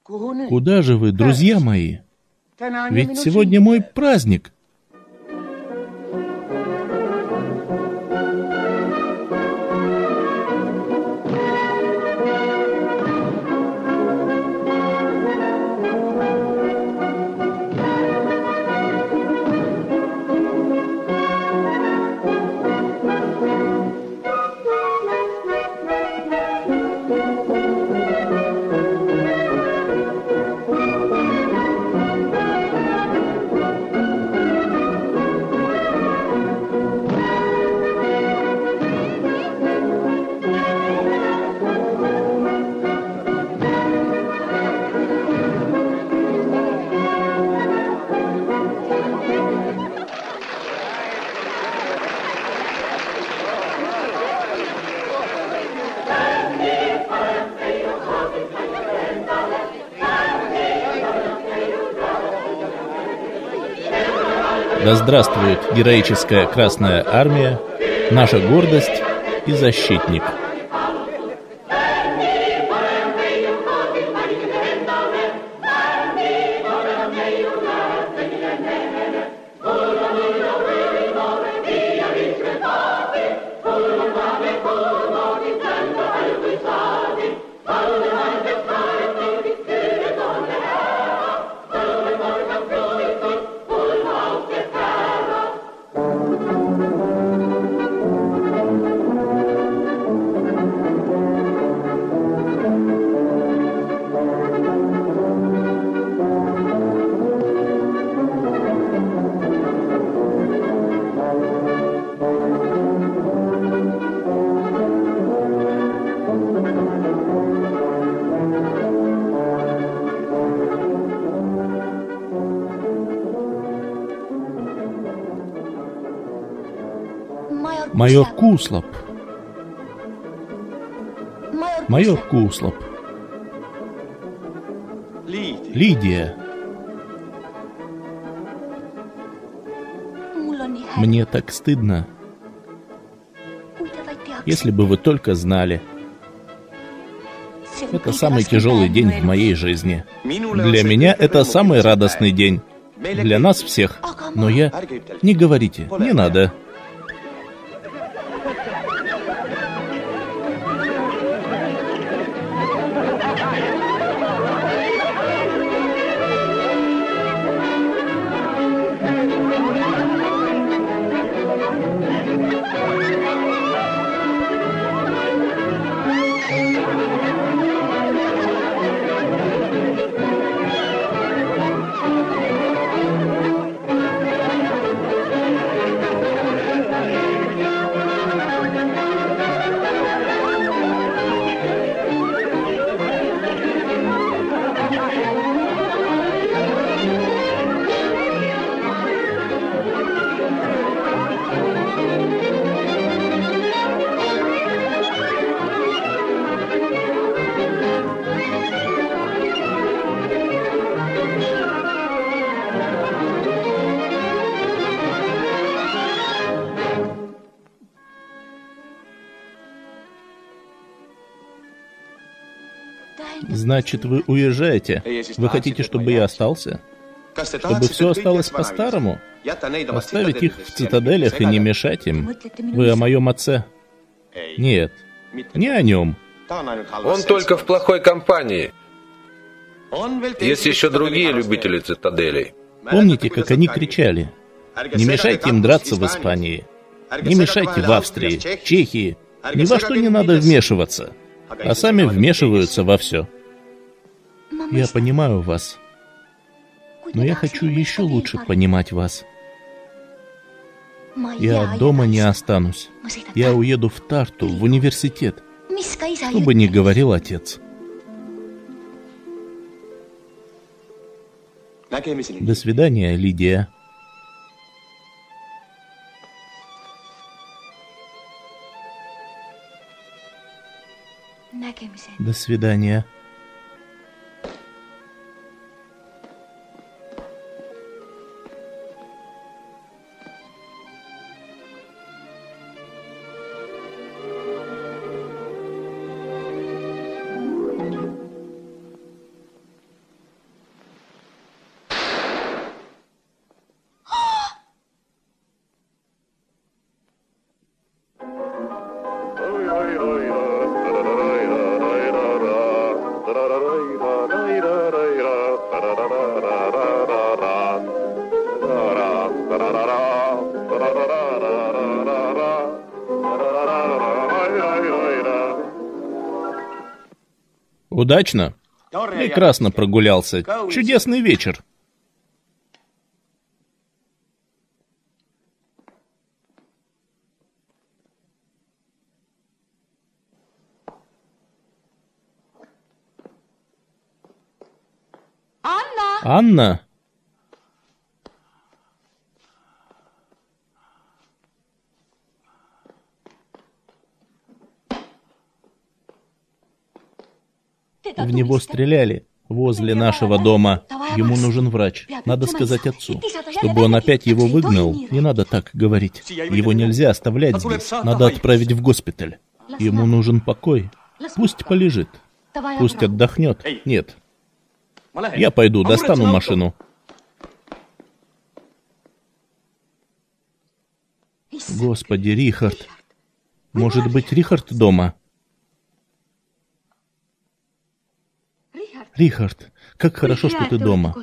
[SPEAKER 1] Куда же вы, друзья мои? Ведь сегодня мой праздник. Здравствует героическая Красная Армия, наша гордость и защитник. Куслоп. Майор Куслоп. Лидия. Мне так стыдно. Если бы вы только знали. Это самый тяжелый день в моей жизни. Для меня это самый радостный день. Для нас всех. Но я... Не говорите, не надо. Значит, вы уезжаете. Вы хотите, чтобы я остался? Чтобы все осталось по-старому? Оставить их в цитаделях и не мешать им? Вы о моем отце? Нет, не о нем.
[SPEAKER 2] Он только в плохой компании. Есть еще другие любители цитаделей.
[SPEAKER 1] Помните, как они кричали? Не мешайте им драться в Испании. Не мешайте в Австрии, Чехии. Ни во что не надо вмешиваться. А сами вмешиваются во все. Я понимаю вас, но я хочу еще лучше понимать вас. Я дома не останусь. Я уеду в Тарту, в университет. Что бы ни говорил отец. До свидания, Лидия. До свидания. Удачно? Прекрасно прогулялся. Чудесный вечер. Анна! Анна! В него стреляли. возле нашего дома. Ему нужен врач. Надо сказать отцу. Чтобы он опять его выгнал, не надо так говорить. Его нельзя оставлять здесь. Надо отправить в госпиталь. Ему нужен покой. Пусть полежит. Пусть отдохнет. Нет. Я пойду, достану машину. Господи, Рихард. Может быть, Рихард дома? Рихард, как хорошо, что ты дома.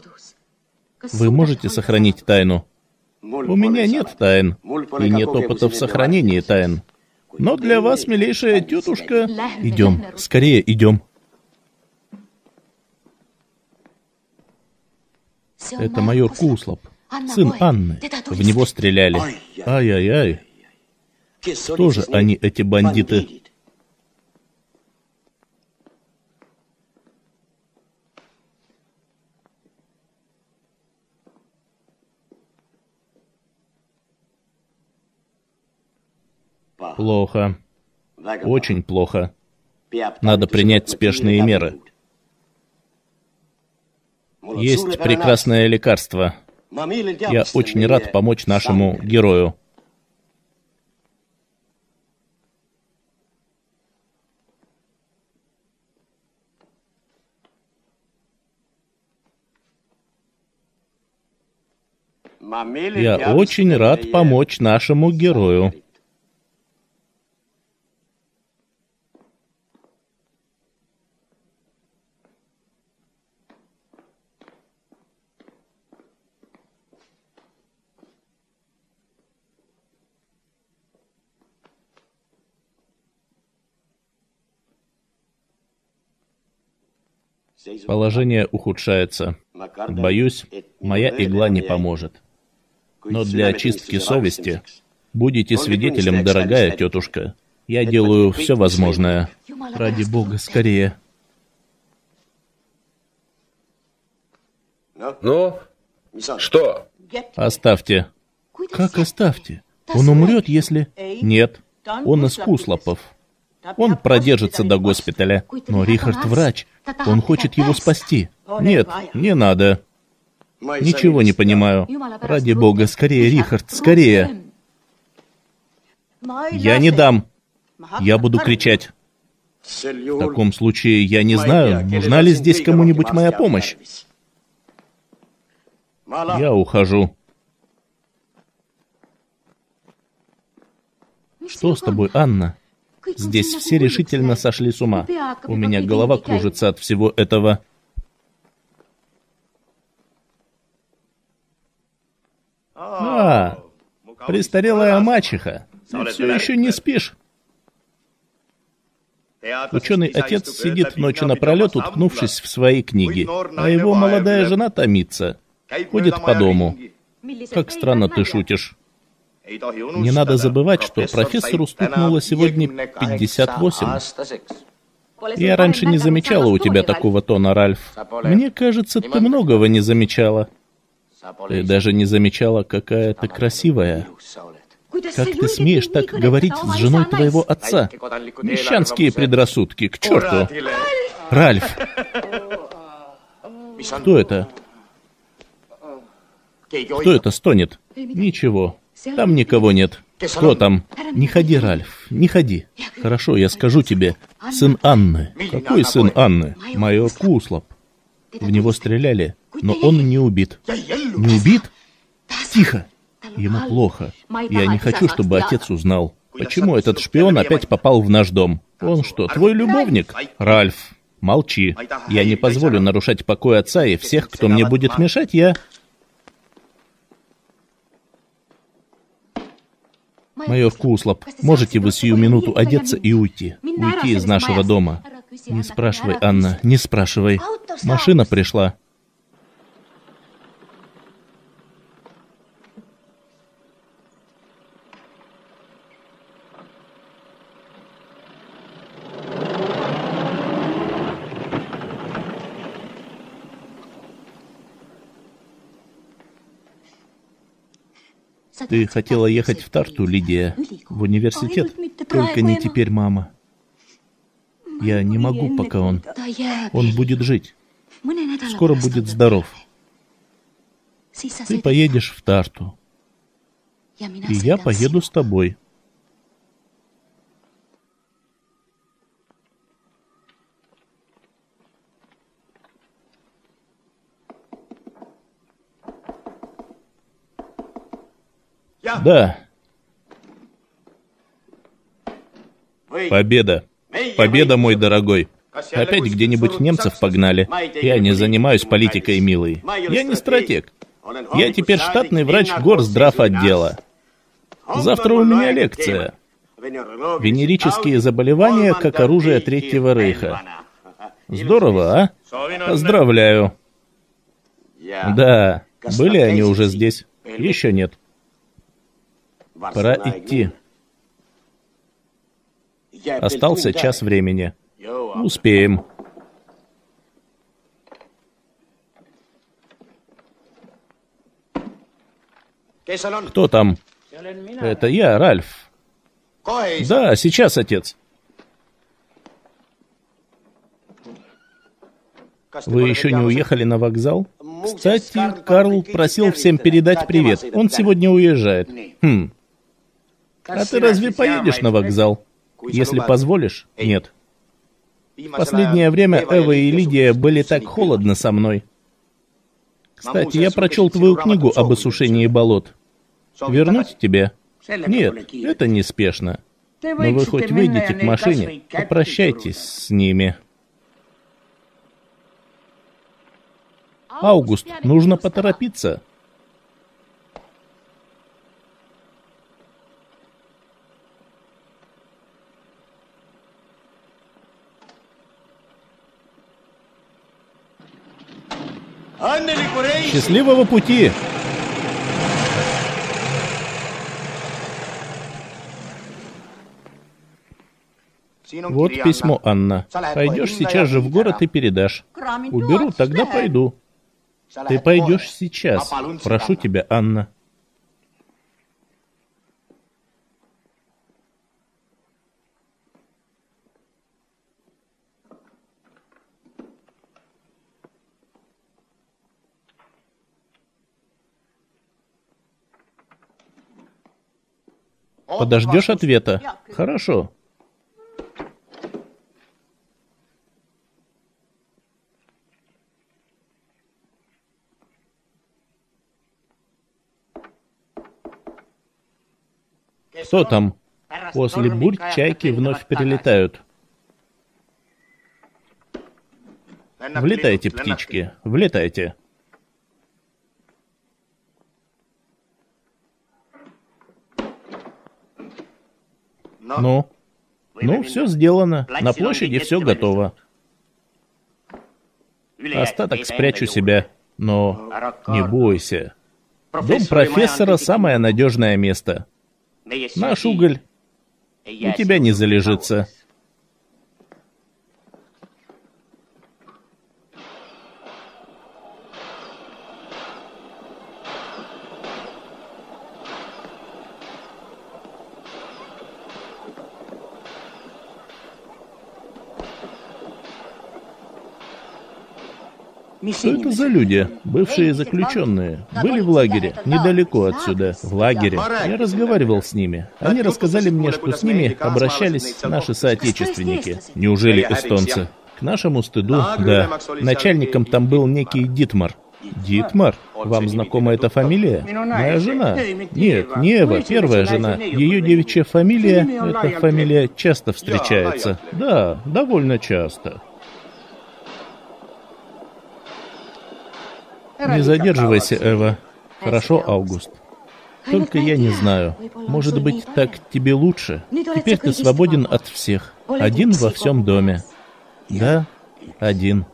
[SPEAKER 1] Вы можете сохранить тайну? У меня нет тайн, и нет опыта в сохранении тайн. Но для вас, милейшая тетушка... Идем, скорее идем. Это майор Куслоп, сын Анны. В него стреляли. Ай-яй-яй. Кто же они, эти бандиты? Плохо. Очень плохо. Надо принять спешные меры. Есть прекрасное лекарство. Я очень рад помочь нашему герою. Я очень рад помочь нашему герою. Положение ухудшается. Боюсь, моя игла не поможет. Но для очистки совести будете свидетелем, дорогая тетушка. Я делаю все возможное. Ради бога, скорее.
[SPEAKER 2] Ну, что?
[SPEAKER 1] Оставьте. Как оставьте? Он умрет, если... Нет, он из Куслопов. Он продержится до госпиталя. Но Рихард врач. Он хочет его спасти. Нет, не надо. Ничего не понимаю. Ради бога, скорее, Рихард, скорее. Я не дам. Я буду кричать. В таком случае я не знаю, нужна ли здесь кому-нибудь моя помощь. Я ухожу. Что с тобой, Анна? Здесь все решительно сошли с ума. У меня голова кружится от всего этого. А, престарелая мачеха. Ты все еще не спишь? Ученый отец сидит ночью напролет, уткнувшись в свои книги, а его молодая жена томится, ходит по дому. Как странно ты шутишь. Не надо забывать, что профессору стукнуло сегодня 58. Я раньше не замечала у тебя такого тона, Ральф. Мне кажется, ты многого не замечала. Ты даже не замечала, какая ты красивая. Как ты смеешь так говорить с женой твоего отца? Мещанские предрассудки, к черту! Ральф! Кто это? Кто это стонет? Ничего, там никого нет. Кто там? Не ходи, Ральф, не ходи. Хорошо, я скажу тебе. Сын Анны. Какой сын Анны? Майор Куслоп. В него стреляли, но он не убит. Не убит? Тихо. Ему плохо. Я не хочу, чтобы отец узнал. Почему этот шпион опять попал в наш дом? Он что, твой любовник? Ральф, молчи. Я не позволю нарушать покой отца и всех, кто мне будет мешать, я... Майор Куслоп, можете вы сию минуту одеться и уйти? Уйти из нашего дома. Не спрашивай, Анна, не спрашивай. Машина пришла. Ты хотела ехать в Тарту, Лидия, в университет. Только не теперь, мама. Я не могу, пока он... Он будет жить. скоро будет здоров. Ты поедешь в Тарту, и я поеду с тобой. Да. Победа. Победа, мой дорогой. Опять где-нибудь немцев погнали. Я не занимаюсь политикой, милый. Я не стратег. Я теперь штатный врач горздрав отдела. Завтра у меня лекция. Венерические заболевания как оружие Третьего Рейха. Здорово, а? Поздравляю. Да, были они уже здесь? Еще нет. Пора идти. Остался час времени. Успеем. Кто там? Это я, Ральф. Да, сейчас, отец. Вы еще не уехали на вокзал? Кстати, Карл просил всем передать привет. Он сегодня уезжает. Хм. А ты разве поедешь на вокзал? Если позволишь, нет. В последнее время Эва и Лидия были так холодно со мной. Кстати, я прочел твою книгу об осушении болот. Вернуть тебе? Нет, это неспешно. Но вы хоть выйдете к машине, попрощайтесь с ними. Аугуст, нужно поторопиться. Счастливого пути! Вот письмо, Анна. Пойдешь сейчас же в город и передашь. Уберу, тогда пойду. Ты пойдешь сейчас. Прошу тебя, Анна. Подождешь ответа? Хорошо. Что там? После бурь чайки вновь перелетают. Влетайте, птички, влетайте. Ну? Ну, все сделано. На площади все готово. Остаток спрячу себя. Но не бойся. Дом профессора — самое надежное место. Наш уголь у тебя не залежится. Что это за люди? Бывшие заключенные. Были в лагере, недалеко отсюда, в лагере. Я разговаривал с ними. Они рассказали мне, что с ними обращались наши соотечественники. Неужели эстонцы? К нашему стыду, да. Начальником там был некий Дитмар. Дитмар? Вам знакома эта фамилия? Моя жена? Нет, не Эва, первая жена. Ее девичья фамилия, эта фамилия часто встречается. Да, довольно часто. Не задерживайся, Эва. Хорошо, Август. Только я не знаю. Может быть, так тебе лучше? Теперь ты свободен от всех. Один во всем доме. Да, один.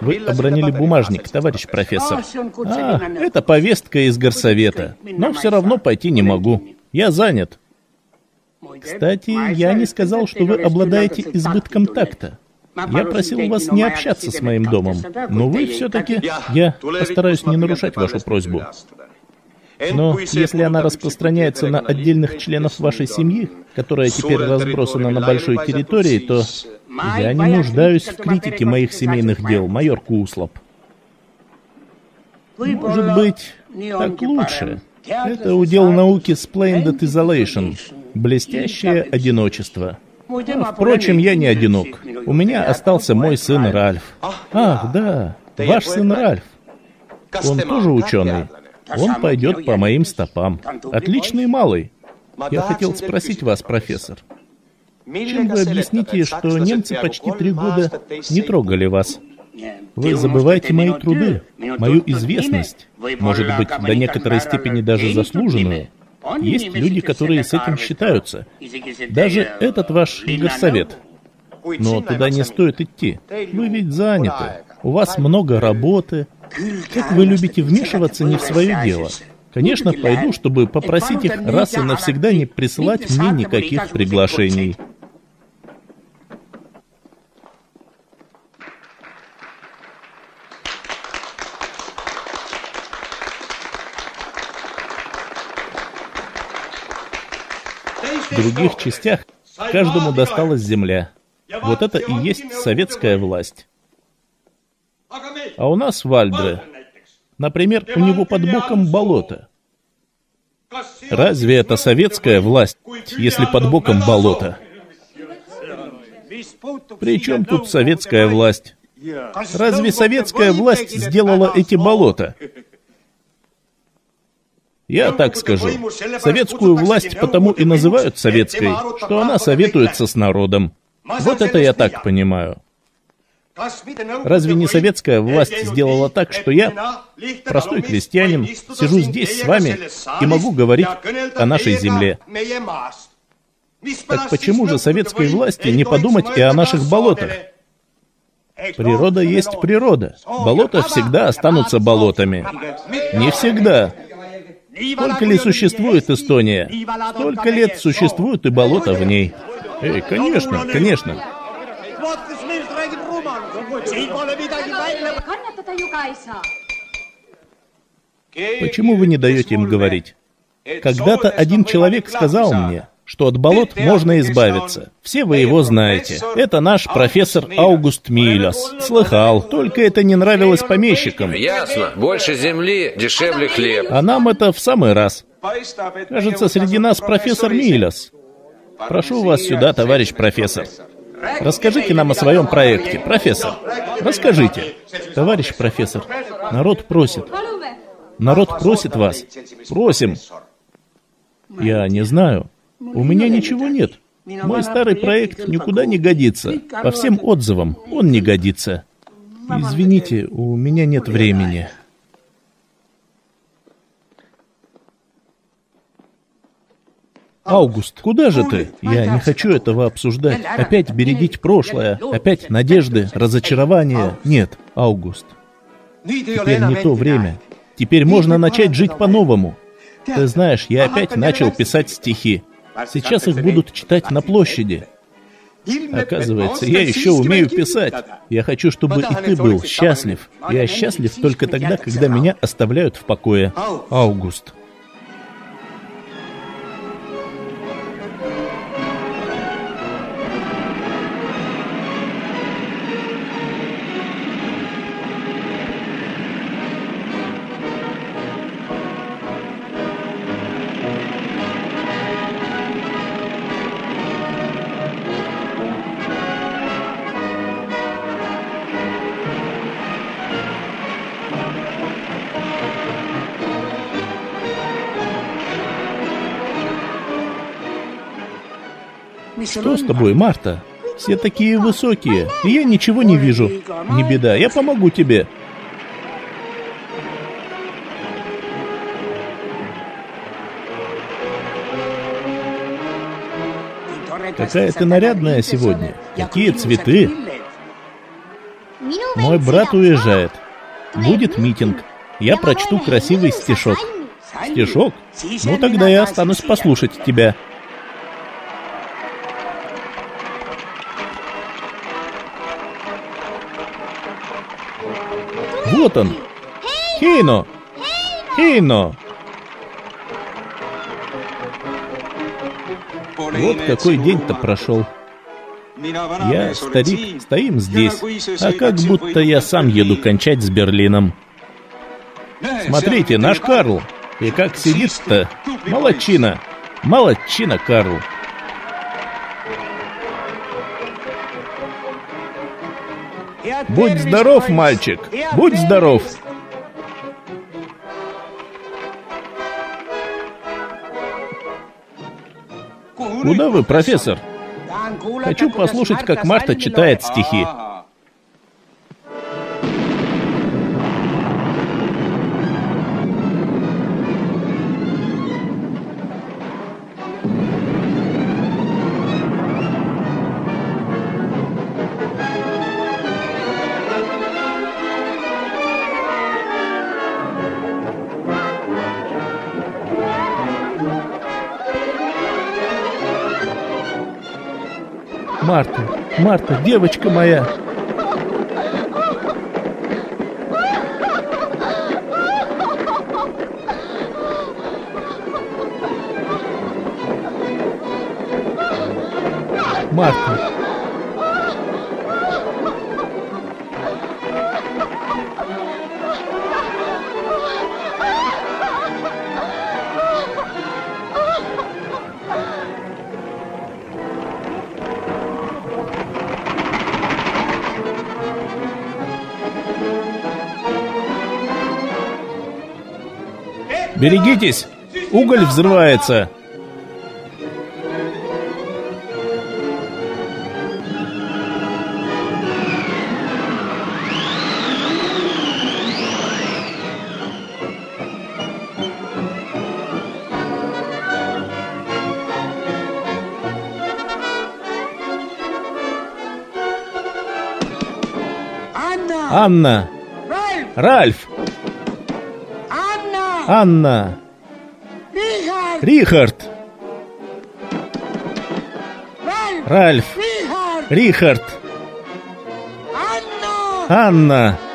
[SPEAKER 1] Вы обронили бумажник, товарищ профессор. А, это повестка из горсовета. Но все равно пойти не могу. Я занят. Кстати, я не сказал, что вы обладаете избытком такта. Я просил вас не общаться с моим домом, но вы все-таки... Я постараюсь не нарушать вашу просьбу. Но если она распространяется на отдельных членов вашей семьи, которая теперь разбросана на большой территории, то я не нуждаюсь в критике моих семейных дел, майор Куслоп. Может быть, так лучше. Это удел науки Splendid Isolation. Блестящее одиночество. Впрочем, я не одинок. У меня остался мой сын Ральф. Ах, да, ваш сын Ральф. Он тоже ученый. Он пойдет по моим стопам. Отличный малый. Я хотел спросить вас, профессор. Чем вы объясните, что немцы почти три года не трогали вас? Вы забываете мои труды, мою известность, может быть, до некоторой степени даже заслуженную. Есть люди, которые с этим считаются. Даже этот ваш горсовет. Но туда не стоит идти. Вы ведь заняты. У вас много работы. Как вы любите вмешиваться не в свое дело? Конечно, пойду, чтобы попросить их раз и навсегда не присылать мне никаких приглашений. В других частях каждому досталась земля. Вот это и есть советская власть. А у нас в например, у него под боком болото. Разве это советская власть, если под боком болото? Причем тут советская власть? Разве советская власть сделала эти болота? Я так скажу. Советскую власть потому и называют советской, что она советуется с народом. Вот это я так понимаю. Разве не советская власть сделала так, что я, простой крестьянин, сижу здесь с вами и могу говорить о нашей земле? Так почему же советской власти не подумать и о наших болотах? Природа есть природа. Болота всегда останутся болотами. Не всегда. Сколько ли существует Эстония? Столько лет существуют и болота в ней. Эй, конечно, конечно. Почему вы не даете им говорить? Когда-то один человек сказал мне, что от болот можно избавиться. Все вы его знаете. Это наш профессор Аугуст Милос. Слыхал, только это не нравилось помещикам.
[SPEAKER 2] Ясно. Больше земли, дешевле хлеб.
[SPEAKER 1] А нам это в самый раз. Кажется, среди нас профессор Милос. Прошу вас сюда, товарищ профессор. Расскажите нам о своем проекте, профессор. Расскажите. Товарищ профессор, народ просит. Народ просит вас. Просим. Я не знаю. У меня ничего нет. Мой старый проект никуда не годится. По всем отзывам он не годится. Извините, у меня нет времени. Аугуст, куда же ты? Я не хочу этого обсуждать. Опять бередить прошлое. Опять надежды, разочарования. Нет, Аугуст. Теперь не то время. Теперь можно начать жить по-новому. Ты знаешь, я опять начал писать стихи. Сейчас их будут читать на площади. Оказывается, я еще умею писать. Я хочу, чтобы и ты был счастлив. Я счастлив только тогда, когда меня оставляют в покое. Аугуст. Что с тобой, Марта? Все такие высокие, и я ничего не вижу. Не беда, я помогу тебе. Какая ты нарядная сегодня. Какие цветы. Мой брат уезжает. Будет митинг. Я прочту красивый стишок. Стишок? Ну тогда я останусь послушать тебя. Вот он. Хейно! Хейно! Вот какой день-то прошел. Я, старик, стоим здесь, а как будто я сам еду кончать с Берлином. Смотрите, наш Карл. И как сидит-то. Молодчина. Молодчина, Карл. Будь здоров, мальчик. Будь здоров. Куда вы, профессор? Хочу послушать, как Марта читает стихи. Марта, Марта, девочка моя!» Марта, Берегитесь! Уголь взрывается! Анна! Ральф! Анна! Рихард! Рихард! Ральф! Рихард! Анна! Анна!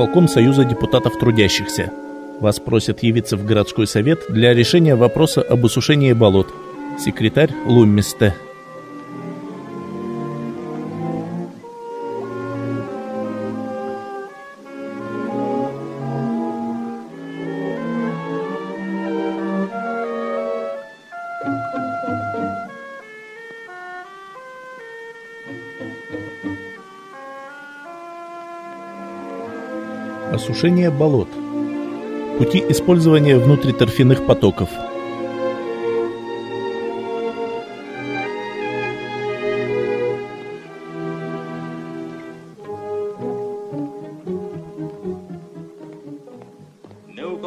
[SPEAKER 1] Исполком Союза депутатов трудящихся. Вас просят явиться в городской совет для решения вопроса об усушении болот. Секретарь Луммисте. Осушение болот. Пути использования внутриторфяных потоков.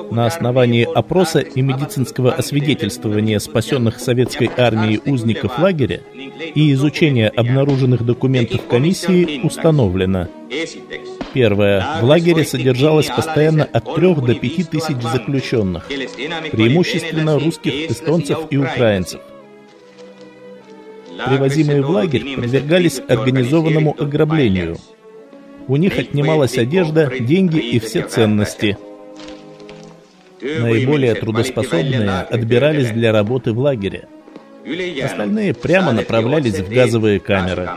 [SPEAKER 1] На основании опроса и медицинского освидетельствования спасенных советской армией узников лагеря и изучения обнаруженных документов комиссии установлено. Первое. В лагере содержалось постоянно от 3 до 5 тысяч заключенных, преимущественно русских, эстонцев и украинцев. Привозимые в лагерь подвергались организованному ограблению. У них отнималась одежда, деньги и все ценности – Наиболее трудоспособные отбирались для работы в лагере. Остальные прямо направлялись в газовые камеры.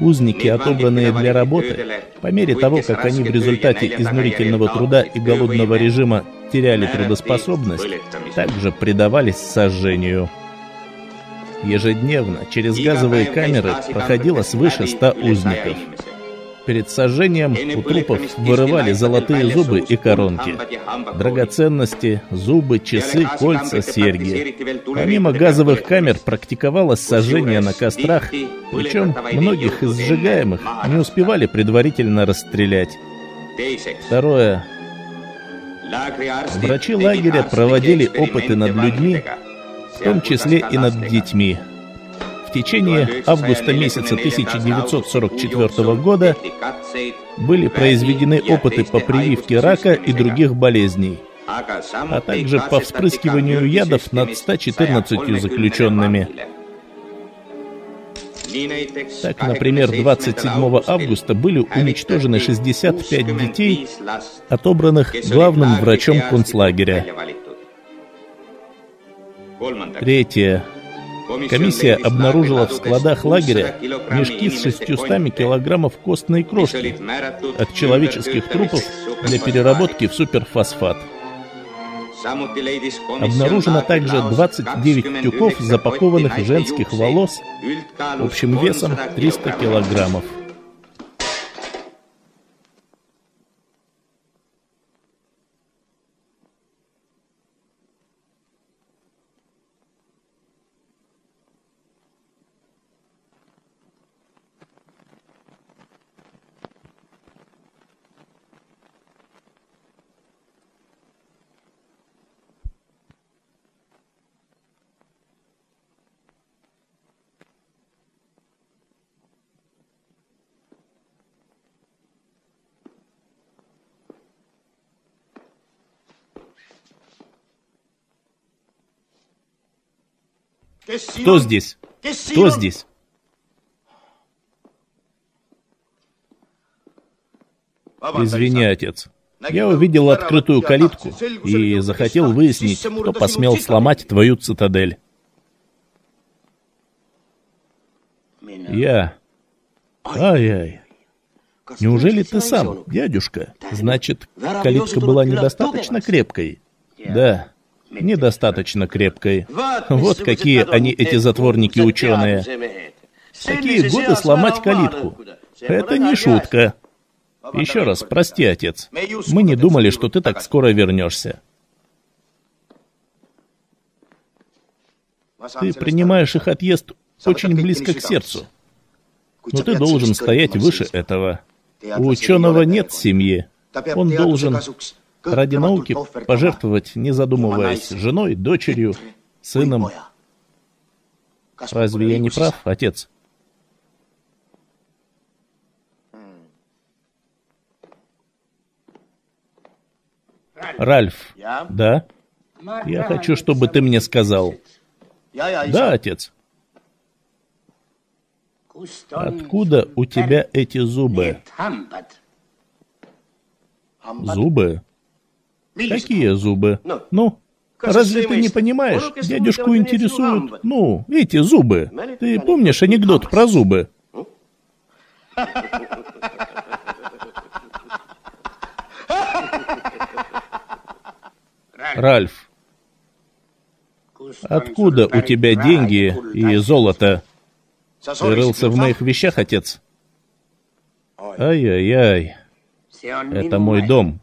[SPEAKER 1] Узники, отобранные для работы, по мере того, как они в результате изнурительного труда и голодного режима теряли трудоспособность, также предавались сожжению. Ежедневно через газовые камеры проходило свыше ста узников. Перед сожжением у трупов вырывали золотые зубы и коронки, драгоценности, зубы, часы, кольца, серьги. Помимо газовых камер практиковалось сожжение на кострах, причем многих из сжигаемых не успевали предварительно расстрелять. Второе. Врачи лагеря проводили опыты над людьми, в том числе и над детьми. В течение августа месяца 1944 года были произведены опыты по прививке рака и других болезней, а также по вспрыскиванию ядов над 114 заключенными. Так, например, 27 августа были уничтожены 65 детей, отобранных главным врачом концлагеря. Третье. Комиссия обнаружила в складах лагеря мешки с 600 килограммов костной крошки от человеческих трупов для переработки в суперфосфат. Обнаружено также 29 тюков запакованных женских волос общим весом 300 килограммов. Кто здесь? Кто здесь? Извини, отец. Я увидел открытую калитку и захотел выяснить, кто посмел сломать твою цитадель. Я. Ай-ай. Неужели ты сам, дядюшка? Значит, калитка была недостаточно крепкой? Да недостаточно крепкой. Вот какие они, эти затворники ученые. Такие годы сломать калитку. Это не шутка. Еще раз, прости, отец. Мы не думали, что ты так скоро вернешься. Ты принимаешь их отъезд очень близко к сердцу. Но ты должен стоять выше этого. У ученого нет семьи. Он должен ради науки пожертвовать, не задумываясь, женой, дочерью, сыном. Разве я не прав, отец? Ральф, да? Я хочу, чтобы ты мне сказал. Да, отец. Откуда у тебя эти зубы? Зубы? Какие зубы? Ну, ну разве ты не понимаешь? Дядюшку интересуют, ну, эти зубы. Ты помнишь анекдот про зубы? Ральф, откуда у тебя деньги и золото? Ты рылся в моих вещах, отец? Ай-яй-яй. Это мой дом.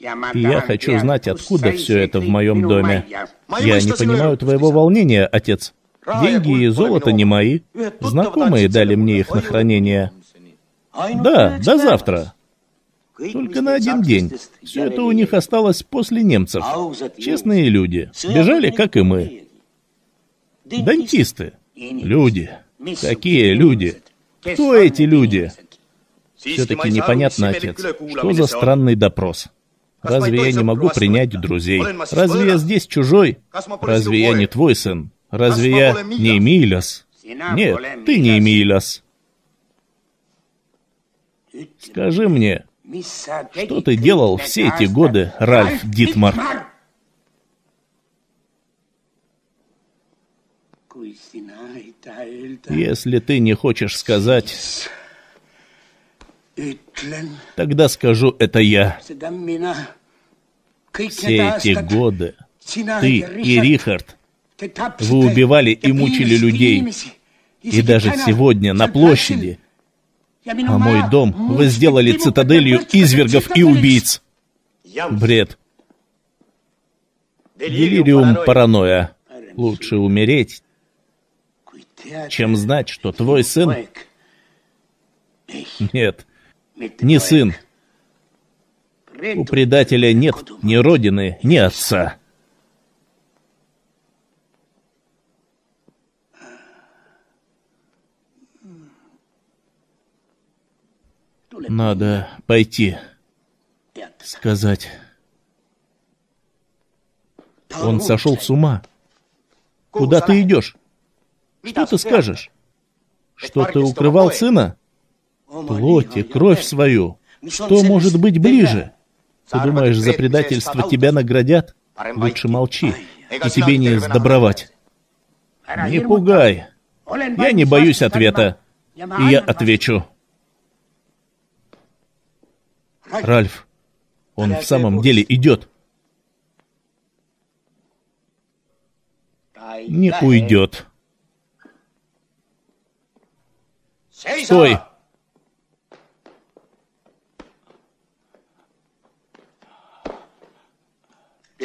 [SPEAKER 1] И я хочу знать, откуда все это в моем доме. Я не понимаю твоего волнения, отец. Деньги и золото не мои. Знакомые дали мне их на хранение. Да, до завтра. Только на один день. Все это у них осталось после немцев. Честные люди. Бежали, как и мы. Дантисты. Люди. Какие люди? Кто эти люди? Все-таки непонятно, отец. Что за странный допрос? Разве я не могу принять друзей? Разве я здесь чужой? Разве я не твой сын? Разве я не Эмилиас? Нет, ты не Эмилиас. Скажи мне, что ты делал все эти годы, Ральф Дитмар? Если ты не хочешь сказать, тогда скажу это я. Все эти годы ты и Рихард, вы убивали и мучили людей. И даже сегодня на площади, а мой дом вы сделали цитаделью извергов и убийц. Бред. Делириум паранойя. Лучше умереть, чем знать, что твой сын... Нет, не сын. У предателя нет ни родины, ни отца. Надо пойти, сказать. Он сошел с ума. Куда ты идешь? Что ты скажешь? Что ты укрывал сына? Плоть и кровь свою. Что может быть ближе? Ты думаешь, за предательство тебя наградят? Лучше молчи, и тебе не сдобровать. Не пугай. Я не боюсь ответа. И я отвечу. Ральф, он в самом деле идет. Не уйдет. Стой!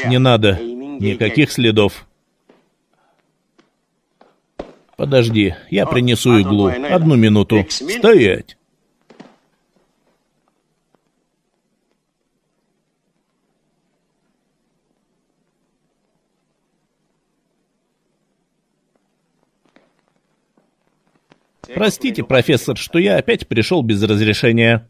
[SPEAKER 1] Не надо. Никаких следов. Подожди, я принесу иглу. Одну минуту. Стоять! Простите, профессор, что я опять пришел без разрешения.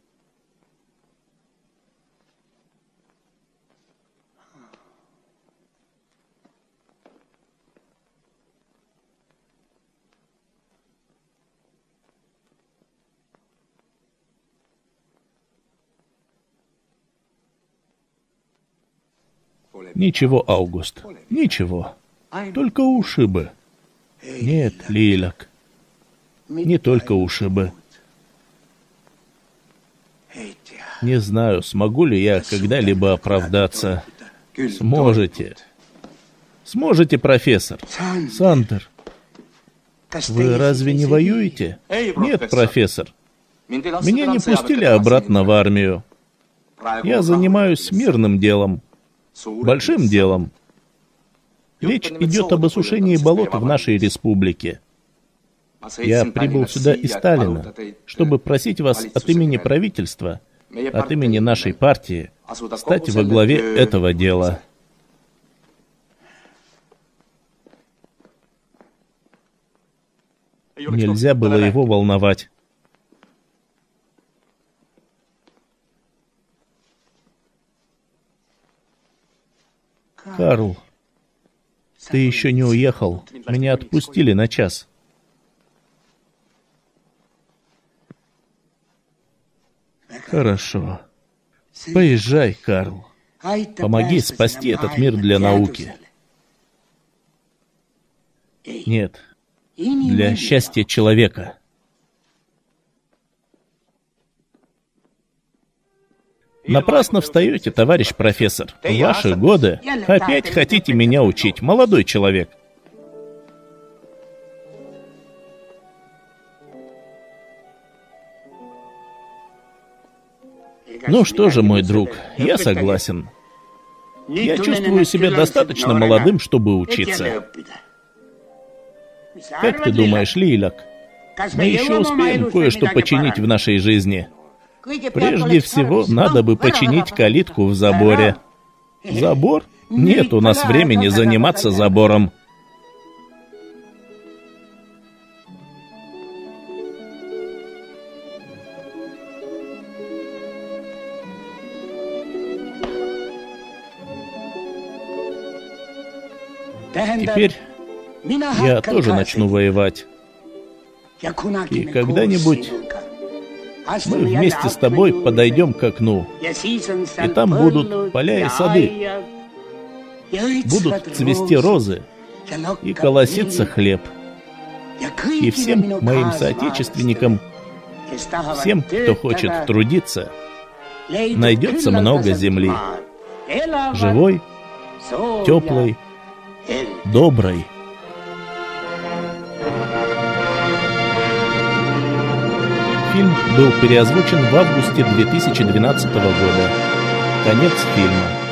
[SPEAKER 1] Ничего, Август, ничего. Только ушибы. Нет, Лилак не только ушибы. Не знаю, смогу ли я когда-либо оправдаться. Сможете. Сможете, профессор. Сандер. Вы разве не воюете? Нет, профессор. Меня не пустили обратно в армию. Я занимаюсь мирным делом. Большим делом. Речь идет об осушении болот в нашей республике. Я прибыл сюда из Сталина, чтобы просить вас от имени правительства, от имени нашей партии, стать во главе этого дела. Нельзя было его волновать. Карл, ты еще не уехал. Меня отпустили на час. Хорошо. Поезжай, Карл. Помоги спасти этот мир для науки. Нет, для счастья человека. Напрасно встаете, товарищ профессор. В ваши годы опять хотите меня учить, молодой человек. Ну что же, мой друг, я согласен. Я чувствую себя достаточно молодым, чтобы учиться. Как ты думаешь, Лилак, мы еще успеем кое-что починить в нашей жизни? Прежде всего, надо бы починить калитку в заборе. Забор? Нет у нас времени заниматься забором. Теперь я тоже начну воевать. И когда-нибудь мы вместе с тобой подойдем к окну, и там будут поля и сады, будут цвести розы и колоситься хлеб. И всем моим соотечественникам, всем, кто хочет трудиться, найдется много земли. Живой, теплой, доброй. Фильм был переозвучен в августе 2012 года. Конец фильма.